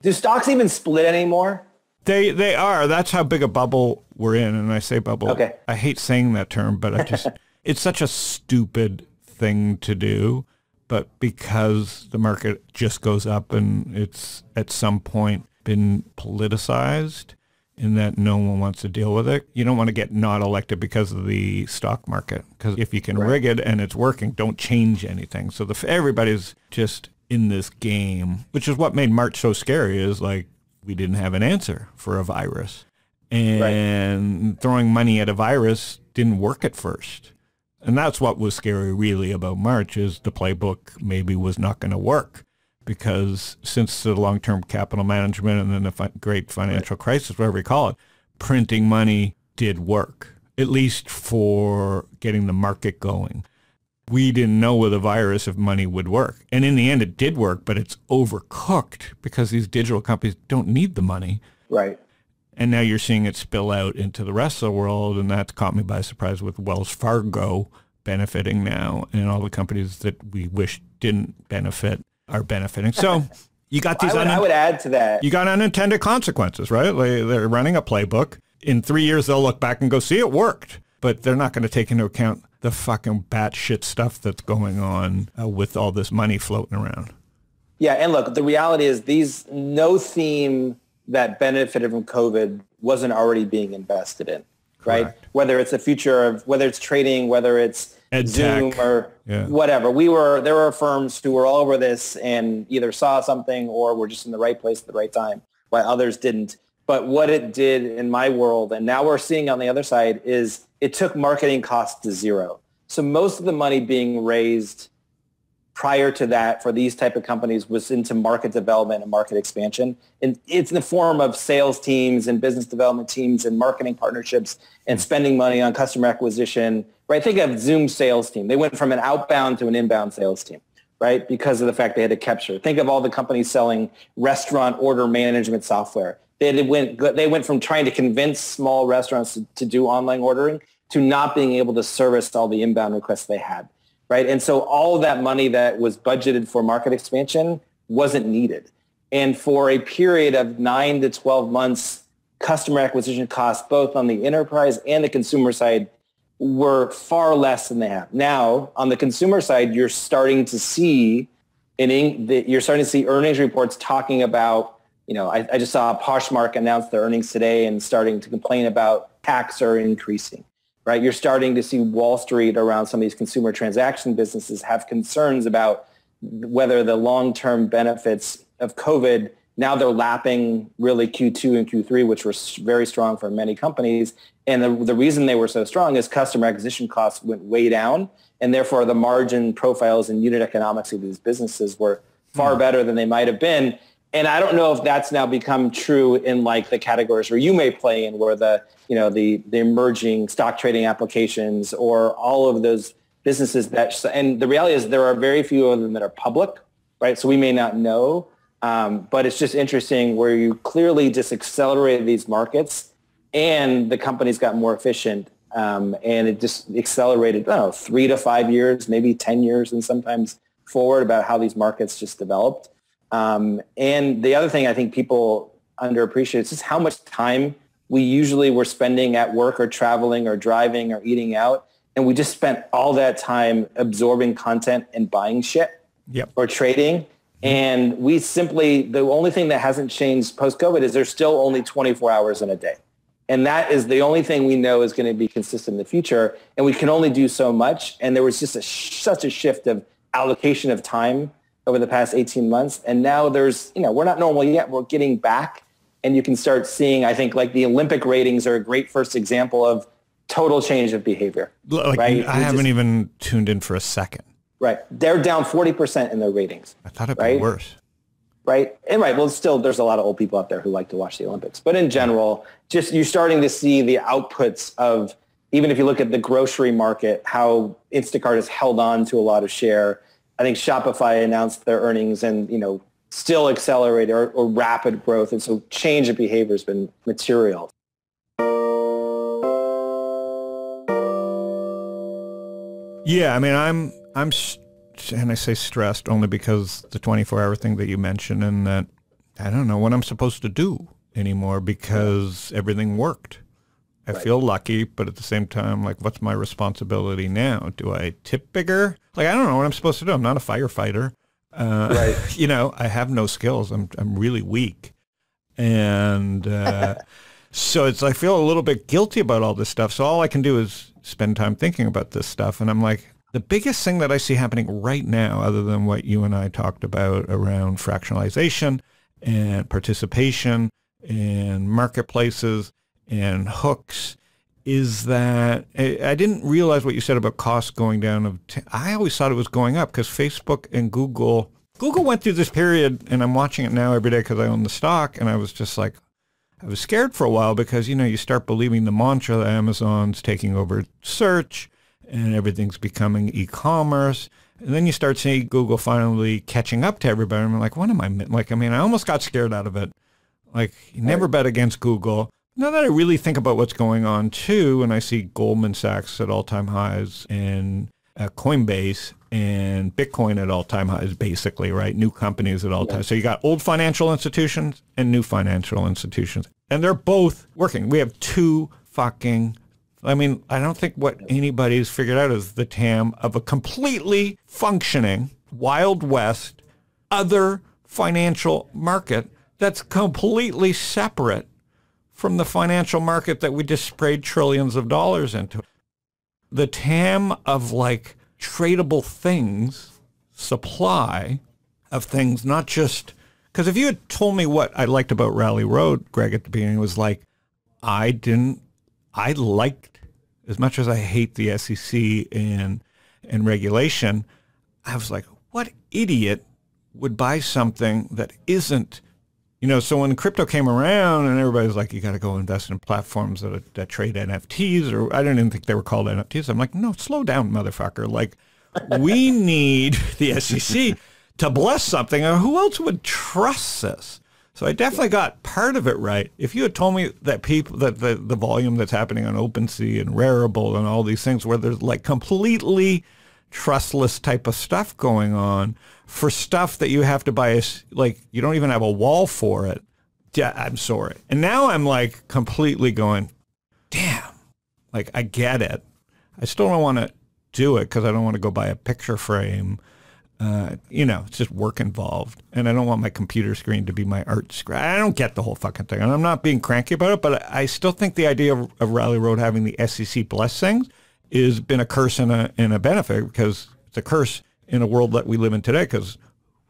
Speaker 1: do stocks even split anymore?
Speaker 3: They they are. That's how big a bubble we're in. And I say bubble.
Speaker 1: Okay.
Speaker 3: I hate saying that term, but I just it's such a stupid thing to do. But because the market just goes up and it's at some point been politicized in that no one wants to deal with it, you don't want to get not elected because of the stock market. Because if you can rig it and it's working, don't change anything. So the everybody's just in this game, which is what made March so scary. Is like we didn't have an answer for a virus, and throwing money at a virus didn't work at first. And that's what was scary really about March is the playbook maybe was not going to work because since the long-term capital management and then the fi- great financial crisis, whatever you call it, printing money did work, at least for getting the market going. We didn't know with a virus if money would work. And in the end, it did work, but it's overcooked because these digital companies don't need the money.
Speaker 1: Right.
Speaker 3: And now you're seeing it spill out into the rest of the world, and that's caught me by surprise with Wells Fargo benefiting now, and all the companies that we wish didn't benefit are benefiting. So you got
Speaker 1: I
Speaker 3: these
Speaker 1: would,
Speaker 3: un-
Speaker 1: I would add to that.
Speaker 3: you got unintended consequences, right? They, they're running a playbook. in three years they'll look back and go, see, it worked. But they're not going to take into account the fucking batshit stuff that's going on uh, with all this money floating around.
Speaker 1: Yeah, and look, the reality is these no theme that benefited from COVID wasn't already being invested in, right?
Speaker 3: Correct.
Speaker 1: Whether it's the future of whether it's trading, whether it's
Speaker 3: Ed
Speaker 1: Zoom
Speaker 3: tech.
Speaker 1: or
Speaker 3: Yeah.
Speaker 1: whatever. We were there were firms who were all over this and either saw something or were just in the right place at the right time, while others didn't. But what it did in my world, and now we're seeing on the other side, is it took marketing costs to zero. So most of the money being raised prior to that for these type of companies was into market development and market expansion. And it's in the form of sales teams and business development teams and marketing partnerships and spending money on customer acquisition. Right? Think of Zoom sales team. They went from an outbound to an inbound sales team, right? Because of the fact they had to capture. Think of all the companies selling restaurant order management software. They went they went from trying to convince small restaurants to, to do online ordering to not being able to service all the inbound requests they had right? And so all that money that was budgeted for market expansion wasn't needed. And for a period of nine to 12 months, customer acquisition costs, both on the enterprise and the consumer side, were far less than they have. Now, on the consumer side, you're starting to see in you're starting to see earnings reports talking about, you know, I, I just saw Poshmark announce their earnings today and starting to complain about CACs are increasing right? You're starting to see Wall Street around some of these consumer transaction businesses have concerns about whether the long-term benefits of COVID, now they're lapping really Q2 and Q3, which were very strong for many companies. And the, the reason they were so strong is customer acquisition costs went way down. And therefore the margin profiles and unit economics of these businesses were far hmm. better than they might have been. And I don't know if that's now become true in like the categories where you may play in, where the you know the the emerging stock trading applications or all of those businesses that. And the reality is there are very few of them that are public, right? So we may not know, um, but it's just interesting where you clearly just accelerated these markets, and the companies got more efficient, um, and it just accelerated. I don't know, three to five years, maybe ten years, and sometimes forward about how these markets just developed. Um, and the other thing I think people underappreciate is just how much time we usually were spending at work or traveling or driving or eating out. And we just spent all that time absorbing content and buying shit
Speaker 3: Yep.
Speaker 1: or trading. And we simply, the only thing that hasn't changed post-COVID is there's still only 24 hours in a day. And that is the only thing we know is going to be consistent in the future. And we can only do so much. And there was just a, such a shift of allocation of time over the past 18 months. And now there's, you know, we're not normal yet. We're getting back. And you can start seeing, I think, like the Olympic ratings are a great first example of total change of behavior.
Speaker 3: Like,
Speaker 1: Right.
Speaker 3: I
Speaker 1: We
Speaker 3: haven't
Speaker 1: just-
Speaker 3: even tuned in for a second.
Speaker 1: Right. They're down 40% in their ratings.
Speaker 3: I thought it'd be worse.
Speaker 1: right? And right, well, still, there's a lot of old people out there who like to watch the Olympics. But in general, just you're starting to see the outputs of, even if you look at the grocery market, how Instacart has held on to a lot of share. I think Shopify announced their earnings and, you know, still accelerated or, or rapid growth. And so change of behavior has been material.
Speaker 3: Yeah, I mean, I'm I'm, and I say stressed only because the 24 hour thing that you mentioned, and that I don't know what I'm supposed to do anymore because everything worked. I feel lucky, but at the same time, like, what's my responsibility now? Do I tip bigger? Like, I don't know what I'm supposed to do. I'm not a firefighter. Uh,
Speaker 1: Right.
Speaker 3: you know, I have no skills. I'm I'm really weak, and uh, so it's I feel a little bit guilty about all this stuff. So all I can do is spend time thinking about this stuff, and I'm like, the biggest thing that I see happening right now, other than what you and I talked about around fractionalization and participation and marketplaces and hooks is that I, I didn't realize what you said about costs going down. Of I always thought it was going up because Facebook and Google Google went through this period, and I'm watching it now every day because I own the stock, and I was just like, I was scared for a while because you know you start believing the mantra that Amazon's taking over search and everything's becoming e-commerce. And then you start seeing Google finally catching up to everybody. And I'm like, what am I like? I mean, I almost got scared out of it. Like, you never bet against Google. Now that I really think about what's going on too, and I see Goldman Sachs at all-time highs and uh, Coinbase and Bitcoin at all-time highs, basically, right? New companies at all time. So you got old financial institutions and new financial institutions. and they're both working. We have two fucking. I mean, I don't think what anybody's figured out is the TAM of a completely functioning Wild West other financial market that's completely separate from the financial market that we just sprayed trillions of dollars into. The TAM of like tradable things, supply of things, not just because if you had told me what I liked about Rally Road, Greg, at the beginning, was like I didn't, I liked as much as I hate the SEC and and regulation. I was like, what idiot would buy something that isn't, you know, so when crypto came around and everybody's like, you got to go invest in platforms that, that trade NFTs, or I didn't even think they were called NFTs. I'm like, no, slow down, motherfucker. Like, we need the SEC to bless something, or who else would trust this? So I definitely got part of it right. If you had told me that people that the, the volume that's happening on OpenSea and Rarible and all these things where there's like completely trustless type of stuff going on for stuff that you have to buy, a, like you don't even have a wall for it. Yeah, I'm sorry. And now I'm like completely going, damn, like I get it. I still don't want to do it because I don't want to go buy a picture frame. Uh, you know, it's just work involved. And I don't want my computer screen to be my art screen. I don't get the whole fucking thing. And I'm not being cranky about it, but I still think the idea of, of Rally Road having the SEC bless things is been a curse and a, and a benefit because it's a curse in a world that we live in today because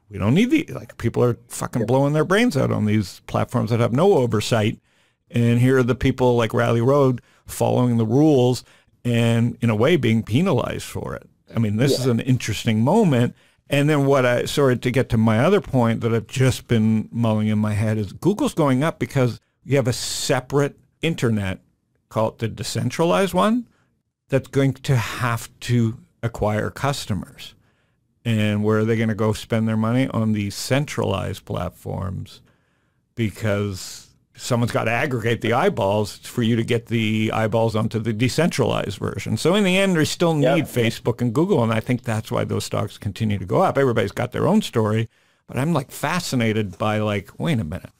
Speaker 3: we don't need the like people are fucking blowing their brains out on these platforms that have no oversight. And here are the people like rally road following the rules and in a way being penalized for it. I mean this yeah. is an interesting moment. And then what i sorry to get to my other point that i've just been mulling in my head is google's going up because you have a separate internet called the decentralized one that's going to have to acquire customers. And where are they going to go spend their money? On these centralized platforms because someone's got to aggregate the eyeballs for you to get the eyeballs onto the decentralized version. So in the end, they still need yep. Facebook and Google. And I think that's why those stocks continue to go up. Everybody's got their own story. But I'm like fascinated by like, wait a minute,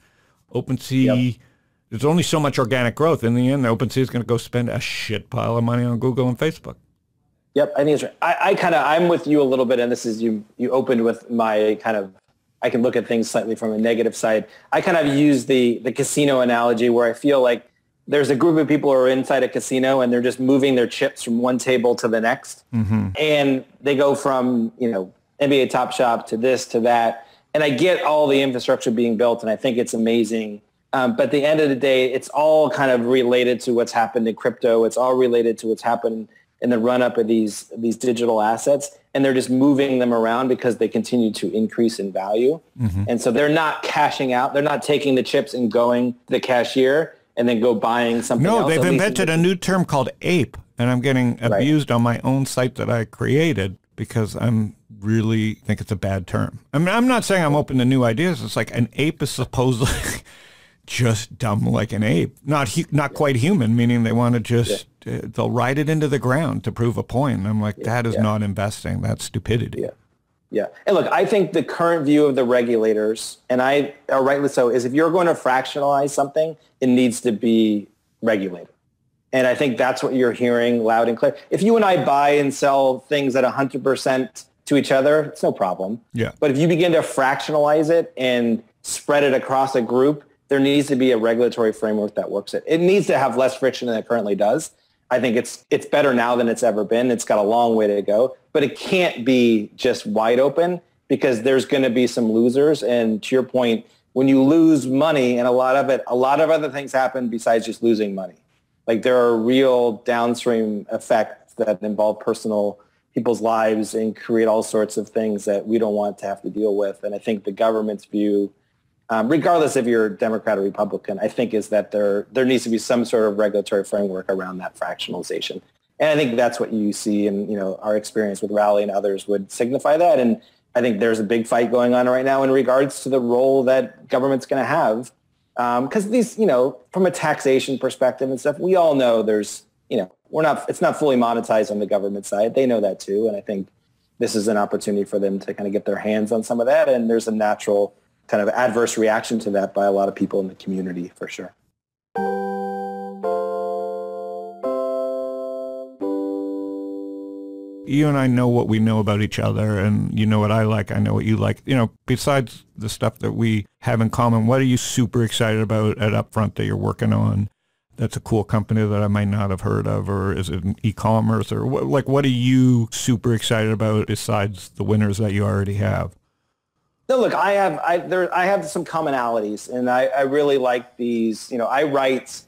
Speaker 3: OpenSea... Yep there's only so much organic growth. In the end, OpenSea is going to go spend a shit pile of money on Google and Facebook.
Speaker 1: Yep, I think it's right. I, I kind of I'm with you a little bit, and this is you you opened with my kind of I can look at things slightly from a negative side. I kind of use the the casino analogy where I feel like there's a group of people who are inside a casino and they're just moving their chips from one table to the next, mm-hmm. and they go from you know NBA Top Shot to this to that, and I get all the infrastructure being built, and I think it's amazing um, but at the end of the day, it's all kind of related to what's happened in crypto. It's all related to what's happened in the run up of these these digital assets, and they're just moving them around because they continue to increase in value. Mm-hmm. And so they're not cashing out. They're not taking the chips and going to the cashier and then go buying something.
Speaker 3: No,
Speaker 1: else.
Speaker 3: they've invented a new term called ape, and I'm getting abused right. on my own site that I created because I'm really think it's a bad term. I mean, I'm not saying I'm open to new ideas. It's like an ape is supposedly just dumb like an ape. Not hu- not quite human, meaning they want to just yeah. uh, they'll ride it into the ground to prove a point. I'm like, yeah. that is yeah. not investing. That's stupidity.
Speaker 1: Yeah. Yeah. And look, I think the current view of the regulators, and I are rightly so, is if you're going to fractionalize something, it needs to be regulated. And I think that's what you're hearing loud and clear. If you and I buy and sell things at 100% to each other, it's no problem.
Speaker 3: Yeah.
Speaker 1: But if you begin to fractionalize it and spread it across a group, there needs to be a regulatory framework that works it. It needs to have less friction than it currently does. I think it's it's better now than it's ever been. It's got a long way to go, but it can't be just wide open because there's going to be some losers. And to your point, when you lose money and a lot of it, a lot of other things happen besides just losing money. Like there are real downstream effects that involve personal people's lives and create all sorts of things that we don't want to have to deal with. And I think the government's view um, regardless if you're Democrat or Republican, I think is that there there needs to be some sort of regulatory framework around that fractionalization. And I think that's what you see and you know our experience with Rally and others would signify that. And I think there's a big fight going on right now in regards to the role that government's going to have. Because um, these, you know, from a taxation perspective and stuff, we all know there's, you know, we're not, it's not fully monetized on the government side. They know that too. And I think this is an opportunity for them to kind of get their hands on some of that. And there's a natural kind of adverse reaction to that by a lot of people in the community for sure.
Speaker 3: You and I know what we know about each other, and you know what I like, I know what you like. You know, besides the stuff that we have in common, what are you super excited about at Upfront that you're working on? That's a cool company that I might not have heard of, or is it e-commerce, or what, like what are you super excited about besides the winners that you already have?
Speaker 1: No, look, I have I there I have some commonalities, and I, I really like these. You know, I write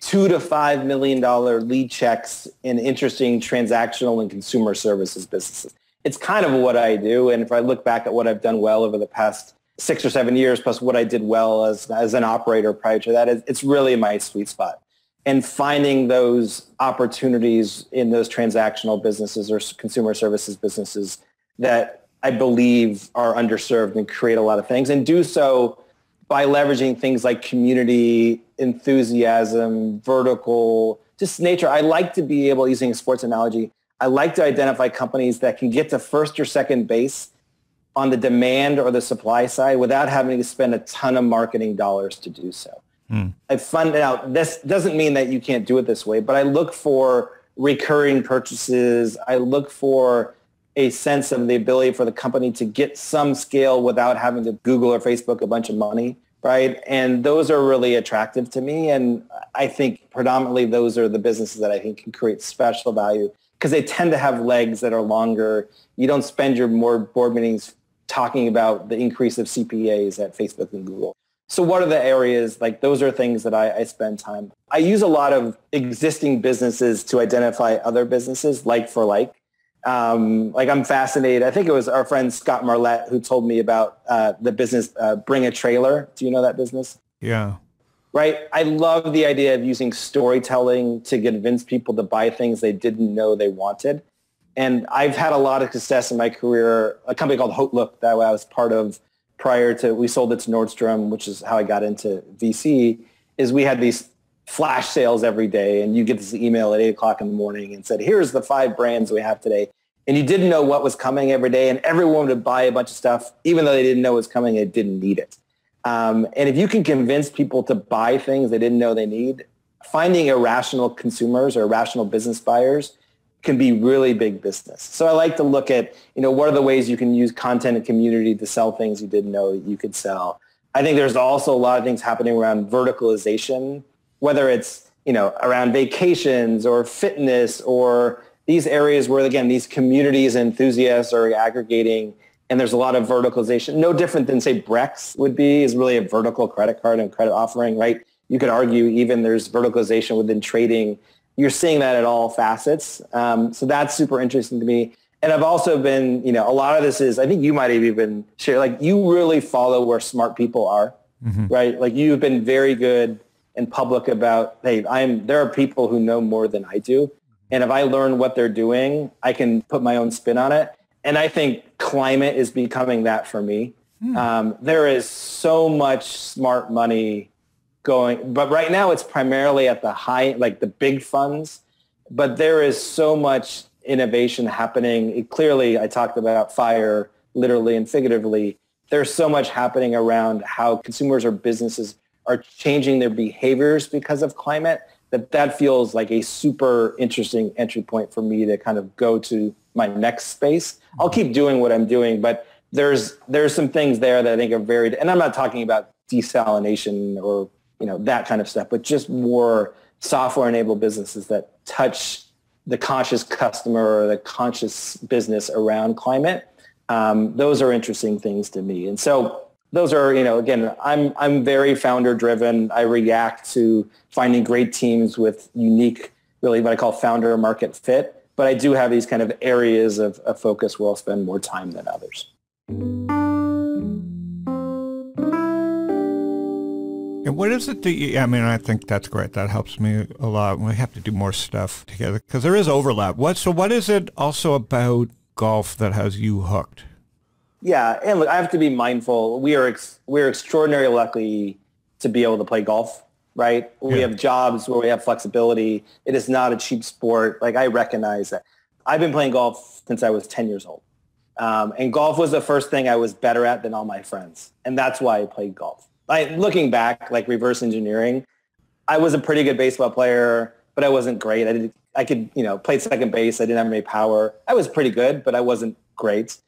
Speaker 1: two to five million dollar lead checks in interesting transactional and consumer services businesses. It's kind of what I do. And if I look back at what I've done well over the past six or seven years, plus what I did well as, as an operator prior to that, it's really my sweet spot. And finding those opportunities in those transactional businesses or consumer services businesses that I believe are underserved and create a lot of things and do so by leveraging things like community, enthusiasm, vertical, just nature. I like to be able, using a sports analogy, I like to identify companies that can get to first or second base on the demand or the supply side without having to spend a ton of marketing dollars to do so. Hmm. I find out this doesn't mean that you can't do it this way, but I look for recurring purchases. I look for a sense of the ability for the company to get some scale without having to Google or Facebook a bunch of money, right? And those are really attractive to me. And I think predominantly those are the businesses that I think can create special value because they tend to have legs that are longer. You don't spend your more board meetings talking about the increase of CPAs at Facebook and Google. So what are the areas, like those are things that I, I, spend time. I use a lot of existing businesses to identify other businesses like for like. Um, like I'm fascinated. I think it was our friend Scott Marlette who told me about uh, the business uh, Bring a Trailer. Do you know that business?
Speaker 3: Yeah.
Speaker 1: Right. I love the idea of using storytelling to convince people to buy things they didn't know they wanted. And I've had a lot of success in my career. A company called HauteLook that I was part of prior to, we sold it to Nordstrom, which is how I got into VC, is we had these flash sales every day and you get this email at 8 o'clock in the morning and said, here's the five brands we have today and you didn't know what was coming every day, and everyone would buy a bunch of stuff, even though they didn't know it was coming, and didn't need it. Um, and if you can convince people to buy things they didn't know they need, finding irrational consumers or irrational business buyers can be really big business. So I like to look at, you know, what are the ways you can use content and community to sell things you didn't know you could sell. I think there's also a lot of things happening around verticalization, whether it's, you know, around vacations or fitness or these areas where, again, these communities and enthusiasts are aggregating and there's a lot of verticalization, no different than, say, Brex would be, is really a vertical credit card and credit offering, right? You could argue even there's verticalization within trading. You're seeing that at all facets. Um, so that's super interesting to me. And I've also been, you know, a lot of this is, I think you might have even shared, like you really follow where smart people are, mm-hmm. right? Like you've been very good and public about, hey, I'm, there are people who know more than I do. And if I learn what they're doing, I can put my own spin on it. And I think climate is becoming that for me. Hmm. Um, there is so much smart money going, but right now it's primarily at the high, like the big funds. But there is so much innovation happening. It, clearly, I talked about fire, literally and figuratively. There's so much happening around how consumers or businesses are changing their behaviors because of climate that that feels like a super interesting entry point for me to kind of go to my next space. I'll keep doing what I'm doing, but there's there's some things there that I think are very and I'm not talking about desalination or you know that kind of stuff, but just more software enabled businesses that touch the conscious customer or the conscious business around climate. Um, those are interesting things to me. And so those are, you know, again, I'm, I'm very founder driven. I react to finding great teams with unique, really what I call founder market fit. But I do have these kind of areas of, of focus where I'll spend more time than others.
Speaker 3: And what is it that you, I mean, I think that's great. That helps me a lot. We have to do more stuff together because there is overlap. What, so what is it also about golf that has you hooked?
Speaker 1: Yeah, and look, I have to be mindful. We are ex- we're extraordinarily lucky to be able to play golf. Right? We have jobs where we have flexibility. It is not a cheap sport. Like I recognize that. I've been playing golf since I was 10 years old. Um, and golf was the first thing I was better at than all my friends. And that's why I played golf. Like looking back, like reverse engineering, I was a pretty good baseball player, but I wasn't great. I did I could, you know, play second base. I didn't have any power. I was pretty good, but I wasn't great.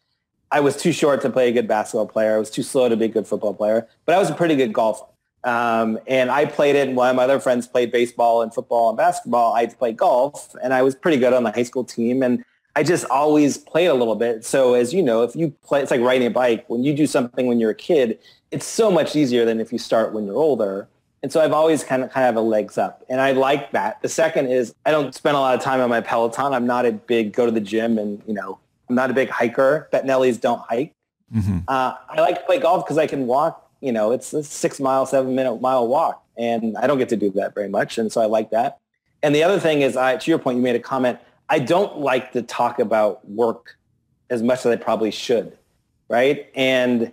Speaker 1: I was too short to play a good basketball player. I was too slow to be a good football player, but I was a pretty good golfer. Um, and I played it, and while my other friends played baseball and football and basketball, I played golf, and I was pretty good on the high school team. And I just always played a little bit. So as you know, if you play, it's like riding a bike. When you do something when you're a kid, it's so much easier than if you start when you're older. And so I've always kind of kind of have a legs up, and I like that. The second is I don't spend a lot of time on my Peloton. I'm not a big go to the gym, and you know I'm not a big hiker. Bettinellis don't hike. Mm-hmm. Uh, I like to play golf because I can walk. You know, it's a six mile, seven minute mile walk, and I don't get to do that very much, and so I like that. And the other thing is, I to your point, you made a comment. I don't like to talk about work as much as I probably should, right? And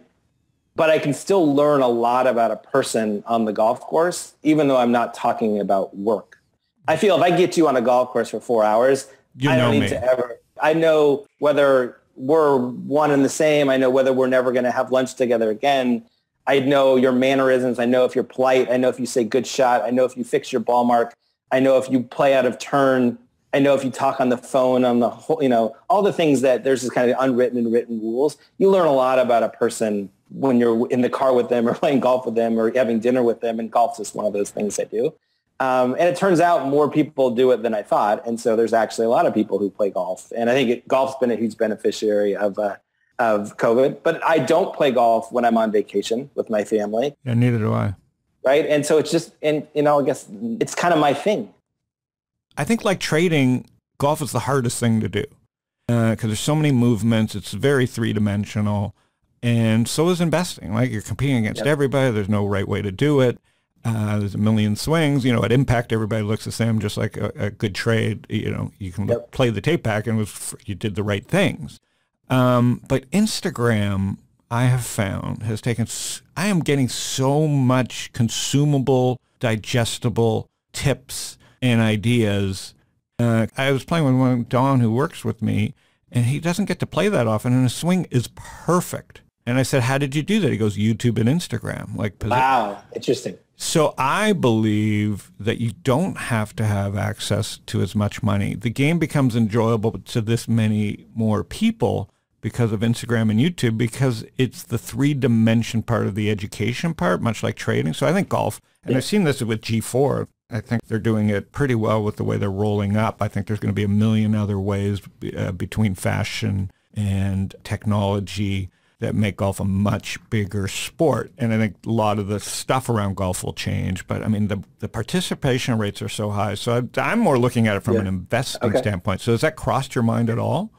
Speaker 1: but I can still learn a lot about a person on the golf course, even though I'm not talking about work. I feel if I get you on a golf course for four hours,
Speaker 3: you
Speaker 1: I don't need
Speaker 3: me.
Speaker 1: to ever I know whether we're one and the same. I know whether we're never going to have lunch together again. I know your mannerisms. I know if you're polite. I know if you say good shot. I know if you fix your ball mark. I know if you play out of turn. I know if you talk on the phone on the whole, you know, all the things that there's this kind of unwritten and written rules. You learn a lot about a person when you're in the car with them or playing golf with them or having dinner with them. And golf's just one of those things I do. Um, and it turns out more people do it than I thought. And so there's actually a lot of people who play golf. And I think it, golf's been a huge beneficiary of, uh, of COVID. But I don't play golf when I'm on vacation with my family.
Speaker 3: Yeah, neither do I.
Speaker 1: Right. And so it's just, and you know, I guess it's kind of my thing.
Speaker 3: I think like trading, golf is the hardest thing to do because uh, there's so many movements. It's very three dimensional. And so is investing. Like you're competing against yep. everybody. There's no right way to do it. Uh, there's a million swings. You know, at impact, everybody looks the same, just like a, a good trade. You know, you can yep. play the tape back and was, you did the right things. Um, but Instagram, I have found, has taken. I am getting so much consumable, digestible tips and ideas. Uh, I was playing with one Don who works with me, and he doesn't get to play that often, and his swing is perfect. And I said, "How did you do that?" He goes, "YouTube and Instagram." Like,
Speaker 1: wow, interesting.
Speaker 3: So I believe that you don't have to have access to as much money. The game becomes enjoyable to this many more people because of Instagram and YouTube because it's the three-dimension part of the education part, much like trading. So I think golf, and yeah. I've seen this with G/FORE. I think they're doing it pretty well with the way they're rolling up. I think there's going to be a million other ways uh, between fashion and technology that make golf a much bigger sport. And I think a lot of the stuff around golf will change. But I mean, the, the participation rates are so high. So I, am more looking at it from yeah. an investing okay. standpoint. So has that crossed your mind at all?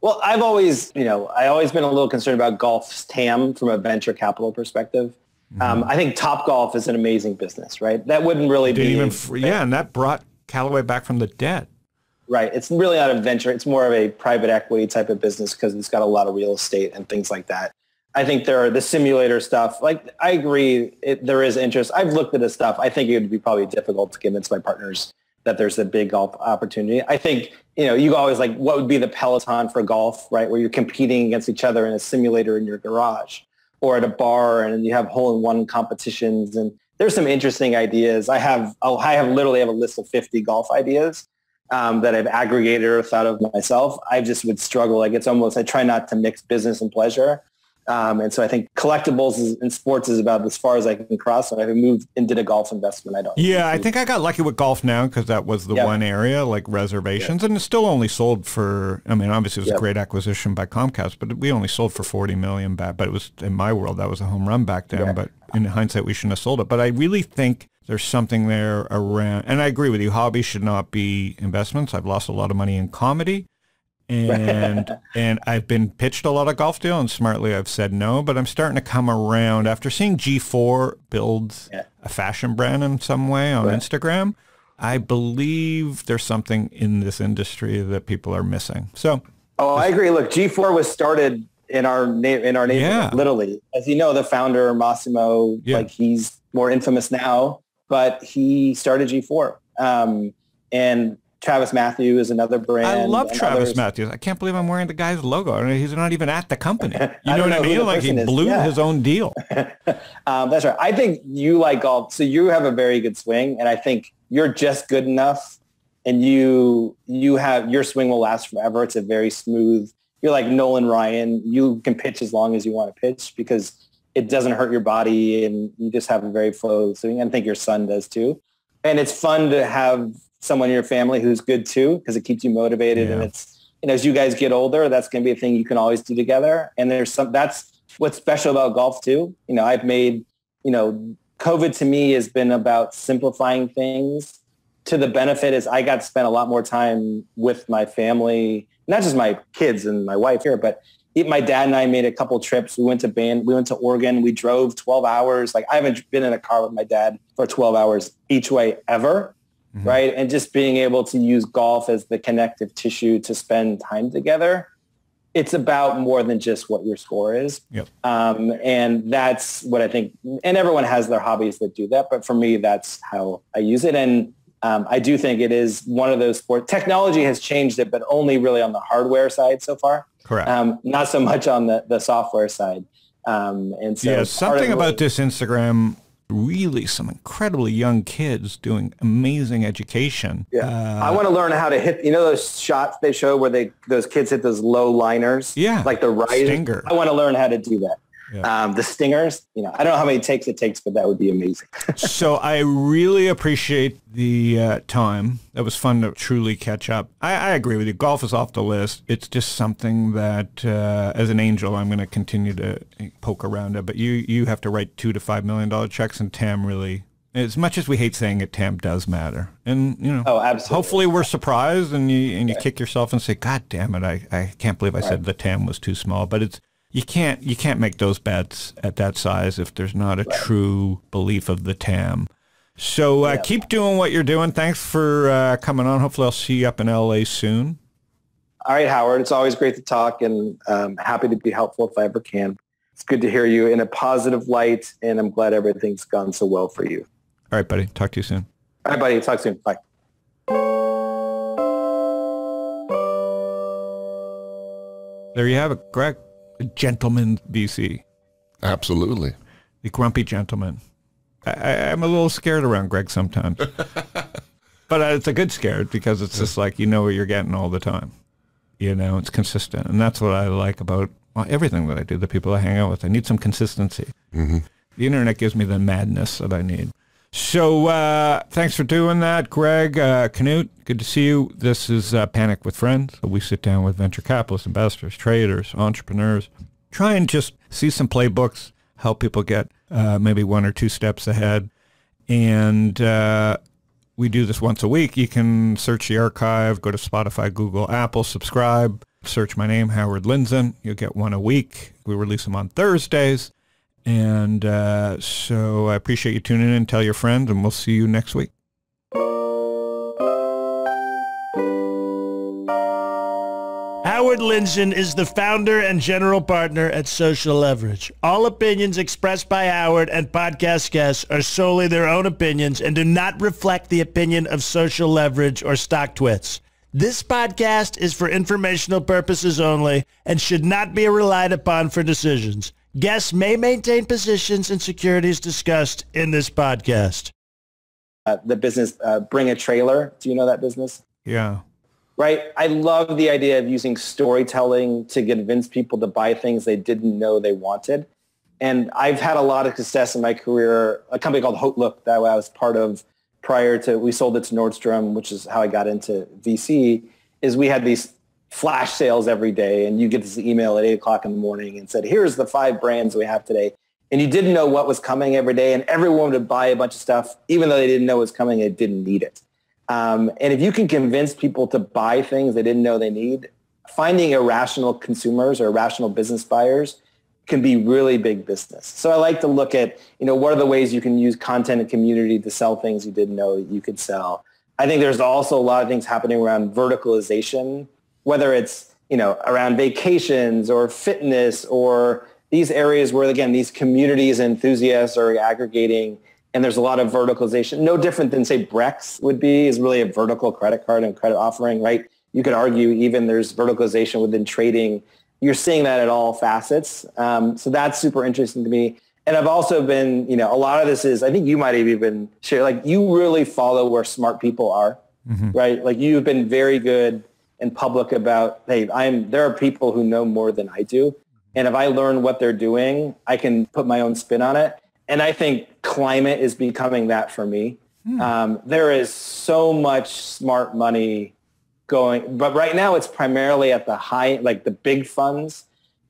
Speaker 1: Well, I've always, you know, I always been a little concerned about golf's TAM from a venture capital perspective. Mm-hmm. Um, I think Top Golf is an amazing business, right? That wouldn't really
Speaker 3: Didn't
Speaker 1: be
Speaker 3: even, yeah, and that brought Callaway back from the dead.
Speaker 1: Right. It's really not a venture. It's more of a private equity type of business because it's got a lot of real estate and things like that. I think there are the simulator stuff. Like I agree, it, there is interest. I've looked at this stuff. I think it would be probably difficult to convince my partners that there's a big golf opportunity. I think you know you always like what would be the Peloton for golf, right? Where you're competing against each other in a simulator in your garage or at a bar, and you have hole-in-one competitions. And there's some interesting ideas. I have I have literally have a list of 50 golf ideas um, that I've aggregated or thought of myself, I just would struggle. Like it's almost, I try not to mix business and pleasure. Um, and so I think collectibles is, in sports is about as far as I can cross. And I moved and did a golf investment. I don't.
Speaker 3: Yeah, I think I got lucky with golf now because that was the yep. one area like reservations, yep. and it's still only sold for. I mean, obviously it was yep. a great acquisition by Comcast, but we only sold for forty million back. But it was in my world that was a home run back then. But in hindsight, we shouldn't have sold it. But I really think there's something there around, and I agree with you. Hobbies should not be investments. I've lost a lot of money in comedy, and and I've been pitched a lot of golf deal, and smartly I've said no. But I'm starting to come around after seeing G/FORE build yeah. a fashion brand in some way on right. Instagram. I believe there's something in this industry that people are missing. So,
Speaker 1: oh, I agree. Look, G/FORE was started in our na- in our neighborhood, yeah. literally. As you know, the founder Mossimo, yeah. like he's more infamous now but he started G/FORE. Um, and TravisMathew is another brand.
Speaker 3: I love Travis others. Matthews. I can't believe I'm wearing the guy's logo. I mean, he's not even at the company. You know what I mean? Like he blew yeah. his own deal.
Speaker 1: um, that's right. I think you like golf. So you have a very good swing, and I think you're just good enough and you you have your swing will last forever. It's a very smooth. You're like Nolan Ryan. You can pitch as long as you want to pitch because it doesn't hurt your body, and you just have a very flow swing. I think your son does too, and it's fun to have someone in your family who's good too because it keeps you motivated,
Speaker 3: Yeah.
Speaker 1: and it's you know as you guys get older, that's going to be a thing you can always do together. And there's some that's what's special about golf too. You know, I've made you know COVID to me has been about simplifying things to the benefit is I got to spend a lot more time with my family, not just my kids and my wife here, but my dad and I made a couple trips. We went to Bend, we went to Oregon. We drove 12 hours. Like I haven't been in a car with my dad for 12 hours each way ever.
Speaker 3: Mhm.
Speaker 1: Right. And just being able to use golf as the connective tissue to spend time together. It's about more than just what your score is.
Speaker 3: Yep.
Speaker 1: Um, and that's what I think, and everyone has their hobbies that do that. But for me, that's how I use it. And um, I do think it is one of those sports. Technology has changed it, but only really on the hardware side so far,
Speaker 3: Correct.
Speaker 1: um, not so much on the, the software side. Um, and so
Speaker 3: yeah, something about this Instagram. Really, some incredibly young kids doing amazing education.
Speaker 1: Yeah.
Speaker 3: Uh,
Speaker 1: I want to learn how to hit. You know those shots they show where they those kids hit those low liners.
Speaker 3: Yeah.
Speaker 1: like the riser.
Speaker 3: Stinger.
Speaker 1: I want to learn how to do that.
Speaker 3: Yeah.
Speaker 1: Um, the stingers. You know, I don't know how many takes it takes, but that would be amazing.
Speaker 3: so I really appreciate the uh, time. That was fun to truly catch up. I, I agree with you. Golf is off the list. It's just something that, uh, as an angel, I'm going to continue to poke around it. But you, you have to write two to five million dollar checks, and TAM really, as much as we hate saying it, TAM does matter. And you know,
Speaker 1: Oh, absolutely.
Speaker 3: hopefully we're surprised, and you and you kick yourself and say, "God damn it, I, I can't believe I said the TAM was too small." But it's you can't you can't make those bets at that size if there's not a true belief of the TAM. So uh, keep doing what you're doing. Thanks for uh, coming on. Hopefully, I'll see you up in LA soon.
Speaker 1: All right, Howard. It's always great to talk, and um, happy to be helpful if I ever can. It's good to hear you in a positive light, and I'm glad everything's gone so well for you.
Speaker 3: All right, buddy. Talk to you soon.
Speaker 1: All right, buddy. Talk soon. Bye.
Speaker 3: There you have it, Greg, gentleman VC.
Speaker 2: Absolutely.
Speaker 3: the grumpy gentleman. I, I'm a little scared around Greg sometimes, but uh, it's a good scared because it's just like you know what you're getting all the time. You know, it's consistent, and that's what I like about well, everything that I do. The people I hang out with, I need some consistency. The internet gives me the madness that I need. So uh, thanks for doing that, Greg. Uh, Knut, good to see you. This is uh, Panic with Friends. We sit down with venture capitalists, investors, traders, entrepreneurs, try and just see some playbooks, help people get uh, maybe one or two steps ahead. And uh, we do this once a week. You can search the archive, go to Spotify, Google, Apple, subscribe, search my name, Howard Lindzon. You'll get one a week. We release them on Thursdays. And uh, so I appreciate you tuning in. Tell your friends, and we'll see you next week.
Speaker 4: Howard Lindzon is the founder and general partner at Social Leverage. All opinions expressed by Howard and podcast guests are solely their own opinions and do not reflect the opinion of Social Leverage or StockTwits. This podcast is for informational purposes only and should not be relied upon for decisions. Guests may maintain positions in securities discussed in this podcast.
Speaker 1: Uh, the business, uh, Bring a Trailer. Do you know that business?
Speaker 3: Yeah.
Speaker 1: right? I love the idea of using storytelling to convince people to buy things they didn't know they wanted. And I've had a lot of success in my career. A company called HauteLook that I was part of prior to, we sold it to Nordstrom, which is how I got into VC, is we had these flash sales every day and you get this email at 8 o'clock in the morning and said, here's the five brands we have today. And you didn't know what was coming every day and everyone would buy a bunch of stuff, even though they didn't know it was coming, they didn't need it. Um, and if you can convince people to buy things they didn't know they need, finding irrational consumers or irrational business buyers can be really big business. So I like to look at, you know, what are the ways you can use content and community to sell things you didn't know you could sell. I think there's also a lot of things happening around verticalization, whether it's, you know, around vacations or fitness or these areas where, again, these communities and enthusiasts are aggregating and there's a lot of verticalization. No different than, say, Brex would be, is really a vertical credit card and credit offering, right? You could argue even there's verticalization within trading. You're seeing that at all facets. Um, so that's super interesting to me. And I've also been, you know, a lot of this is, I think you might have even shared, like you really follow where smart people are right? Like you've been very good in public about, hey, I'm there are people who know more than I do. And if I learn what they're doing, I can put my own spin on it. And I think climate is becoming that for me. Um, there is so much smart money going, but right now it's primarily at the high, like the big funds.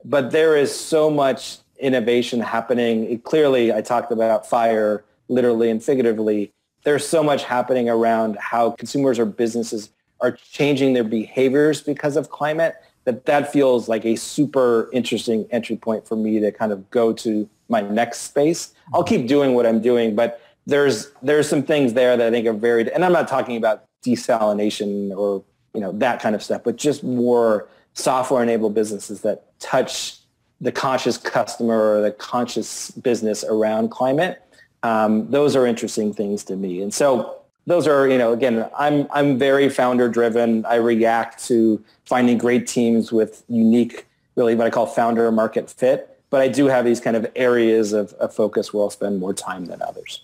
Speaker 1: But there is so much innovation happening. It, clearly, I talked about fire, literally and figuratively. There's so much happening around how consumers or businesses are changing their behaviors because of climate that that feels like a super interesting entry point for me to kind of go to my next space. I'll keep doing what I'm doing, but there's there's some things there that I think are very and I'm not talking about desalination or you know that kind of stuff, but just more software enabled businesses that touch the conscious customer or the conscious business around climate. Um, those are interesting things to me. And so those are, you know, again, I'm I'm very founder driven. I react to finding great teams with unique, really what I call founder market fit. But I do have these kind of areas of, of focus where I'll spend more time than others.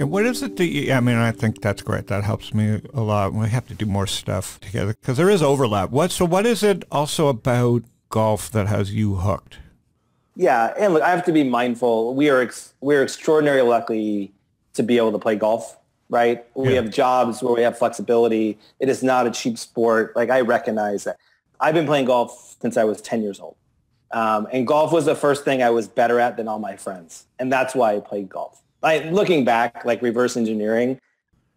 Speaker 3: And what is it that you, I mean, I think that's great. That helps me a lot. We have to do more stuff together because there is overlap. What, so what is it also about golf that has you hooked?
Speaker 1: Yeah, and look, I have to be mindful. We are ex- we're extraordinarily lucky to be able to play golf, right? We have jobs where we have flexibility. It is not a cheap sport. Like I recognize that. I've been playing golf since I was 10 years old. Um, and golf was the first thing I was better at than all my friends. And that's why I played golf. Like looking back, like reverse engineering,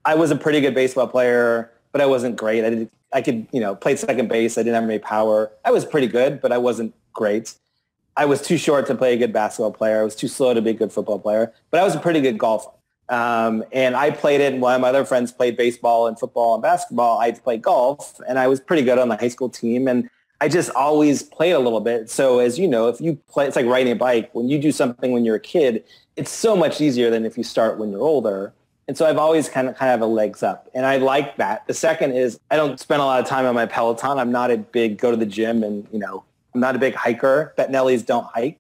Speaker 1: I was a pretty good baseball player, but I wasn't great. I did, I could, you know, play second base. I didn't have any power. I was pretty good, but I wasn't great. I was too short to play a good basketball player. I was too slow to be a good football player, but I was a pretty good golfer. Um, and I played it, and while my other friends played baseball and football and basketball, I played golf, and I was pretty good on the high school team. And I just always played a little bit. So as you know, if you play, it's like riding a bike. When you do something when you're a kid, it's so much easier than if you start when you're older. And so I've always kind of kind of a legs up, and I like that. The second is I don't spend a lot of time on my Peloton. I'm not a big go to the gym, and you know I'm not a big hiker. Bettinellis don't hike.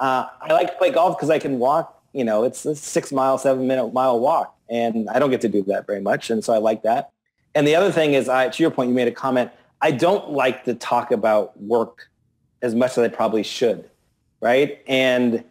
Speaker 1: Uh, I like to play golf because I can walk. You know, it's a six mile, seven minute mile walk, and I don't get to do that very much, and so I like that. And the other thing is, I to your point, you made a comment. I don't like to talk about work as much as I probably should, right? And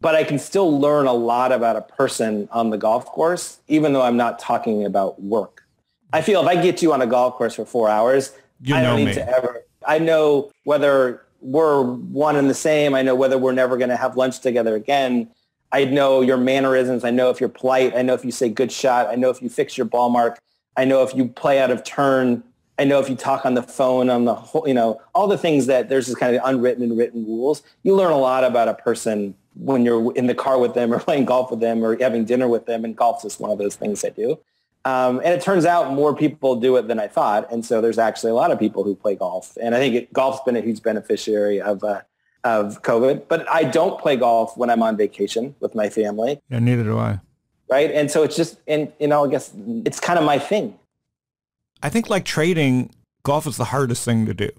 Speaker 1: but I can still learn a lot about a person on the golf course, even though I'm not talking about work. I feel if I get you on a golf course for four hours,
Speaker 3: You
Speaker 1: I don't
Speaker 3: know
Speaker 1: need
Speaker 3: me.
Speaker 1: to ever. I know whether we're one and the same. I know whether we're never going to have lunch together again. I know your mannerisms. I know if you're polite. I know if you say good shot. I know if you fix your ball mark. I know if you play out of turn. I know if you talk on the phone on the whole, you know, all the things that there's this kind of unwritten and written rules. You learn a lot about a person when you're in the car with them or playing golf with them or having dinner with them. And golf's just one of those things I do. Um, and it turns out more people do it than I thought. And so there's actually a lot of people who play golf. And I think it, golf's been a huge beneficiary of, uh, of COVID. But I don't play golf when I'm on vacation with my family,
Speaker 3: Yeah, neither do I.
Speaker 1: right? And so it's just, and you know, I guess it's kind of my thing.
Speaker 3: I think like trading, golf is the hardest thing to do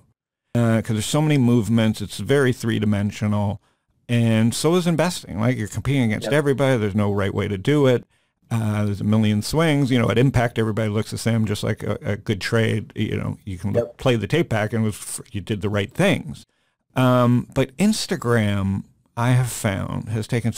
Speaker 3: because there's so many movements. It's very three dimensional, and so is investing. Like you're competing against
Speaker 1: Yep.
Speaker 3: everybody. There's no right way to do it. Uh, there's a million swings. You know, at impact, everybody looks the same, just like a, a good trade. You know, you can
Speaker 1: Yep.
Speaker 3: play the tape back, and it was you did the right things. Um, but Instagram, I have found, has taken.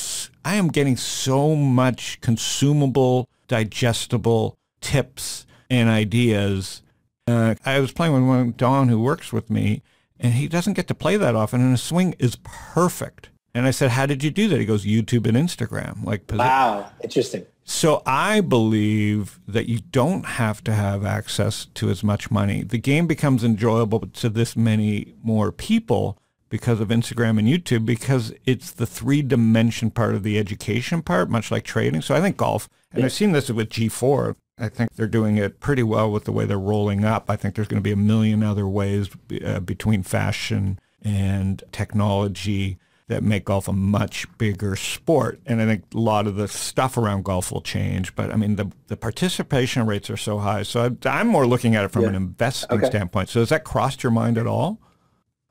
Speaker 3: I am getting so much consumable, digestible tips and ideas. Uh, I was playing with one Don who works with me, and he doesn't get to play that often, and his swing is perfect. And I said, "How did you do that?" He goes, "YouTube and Instagram." Like,
Speaker 1: Wow. Interesting.
Speaker 3: So I believe that you don't have to have access to as much money. The game becomes enjoyable to this many more people because of Instagram and YouTube because it's the three dimension part of the education part, much like trading. So I think golf, and I've seen this with G/FORE. I think they're doing it pretty well with the way they're rolling up. I think there's going to be a million other ways uh, between fashion and technology that make golf a much bigger sport. And I think a lot of the stuff around golf will change. But I mean, the, the participation rates are so high. So I, I'm more looking at it from
Speaker 1: Yeah.
Speaker 3: an investing
Speaker 1: Okay.
Speaker 3: standpoint. So has that crossed your mind at all?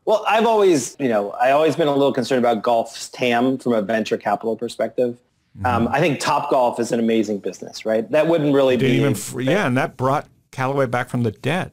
Speaker 1: Well, I've always, you know, I always been a little concerned about golf's TAM from a venture capital perspective. Um, I think Topgolf is an amazing business, right? That wouldn't really
Speaker 3: Didn't
Speaker 1: be
Speaker 3: even, yeah, and that brought Callaway back from the dead.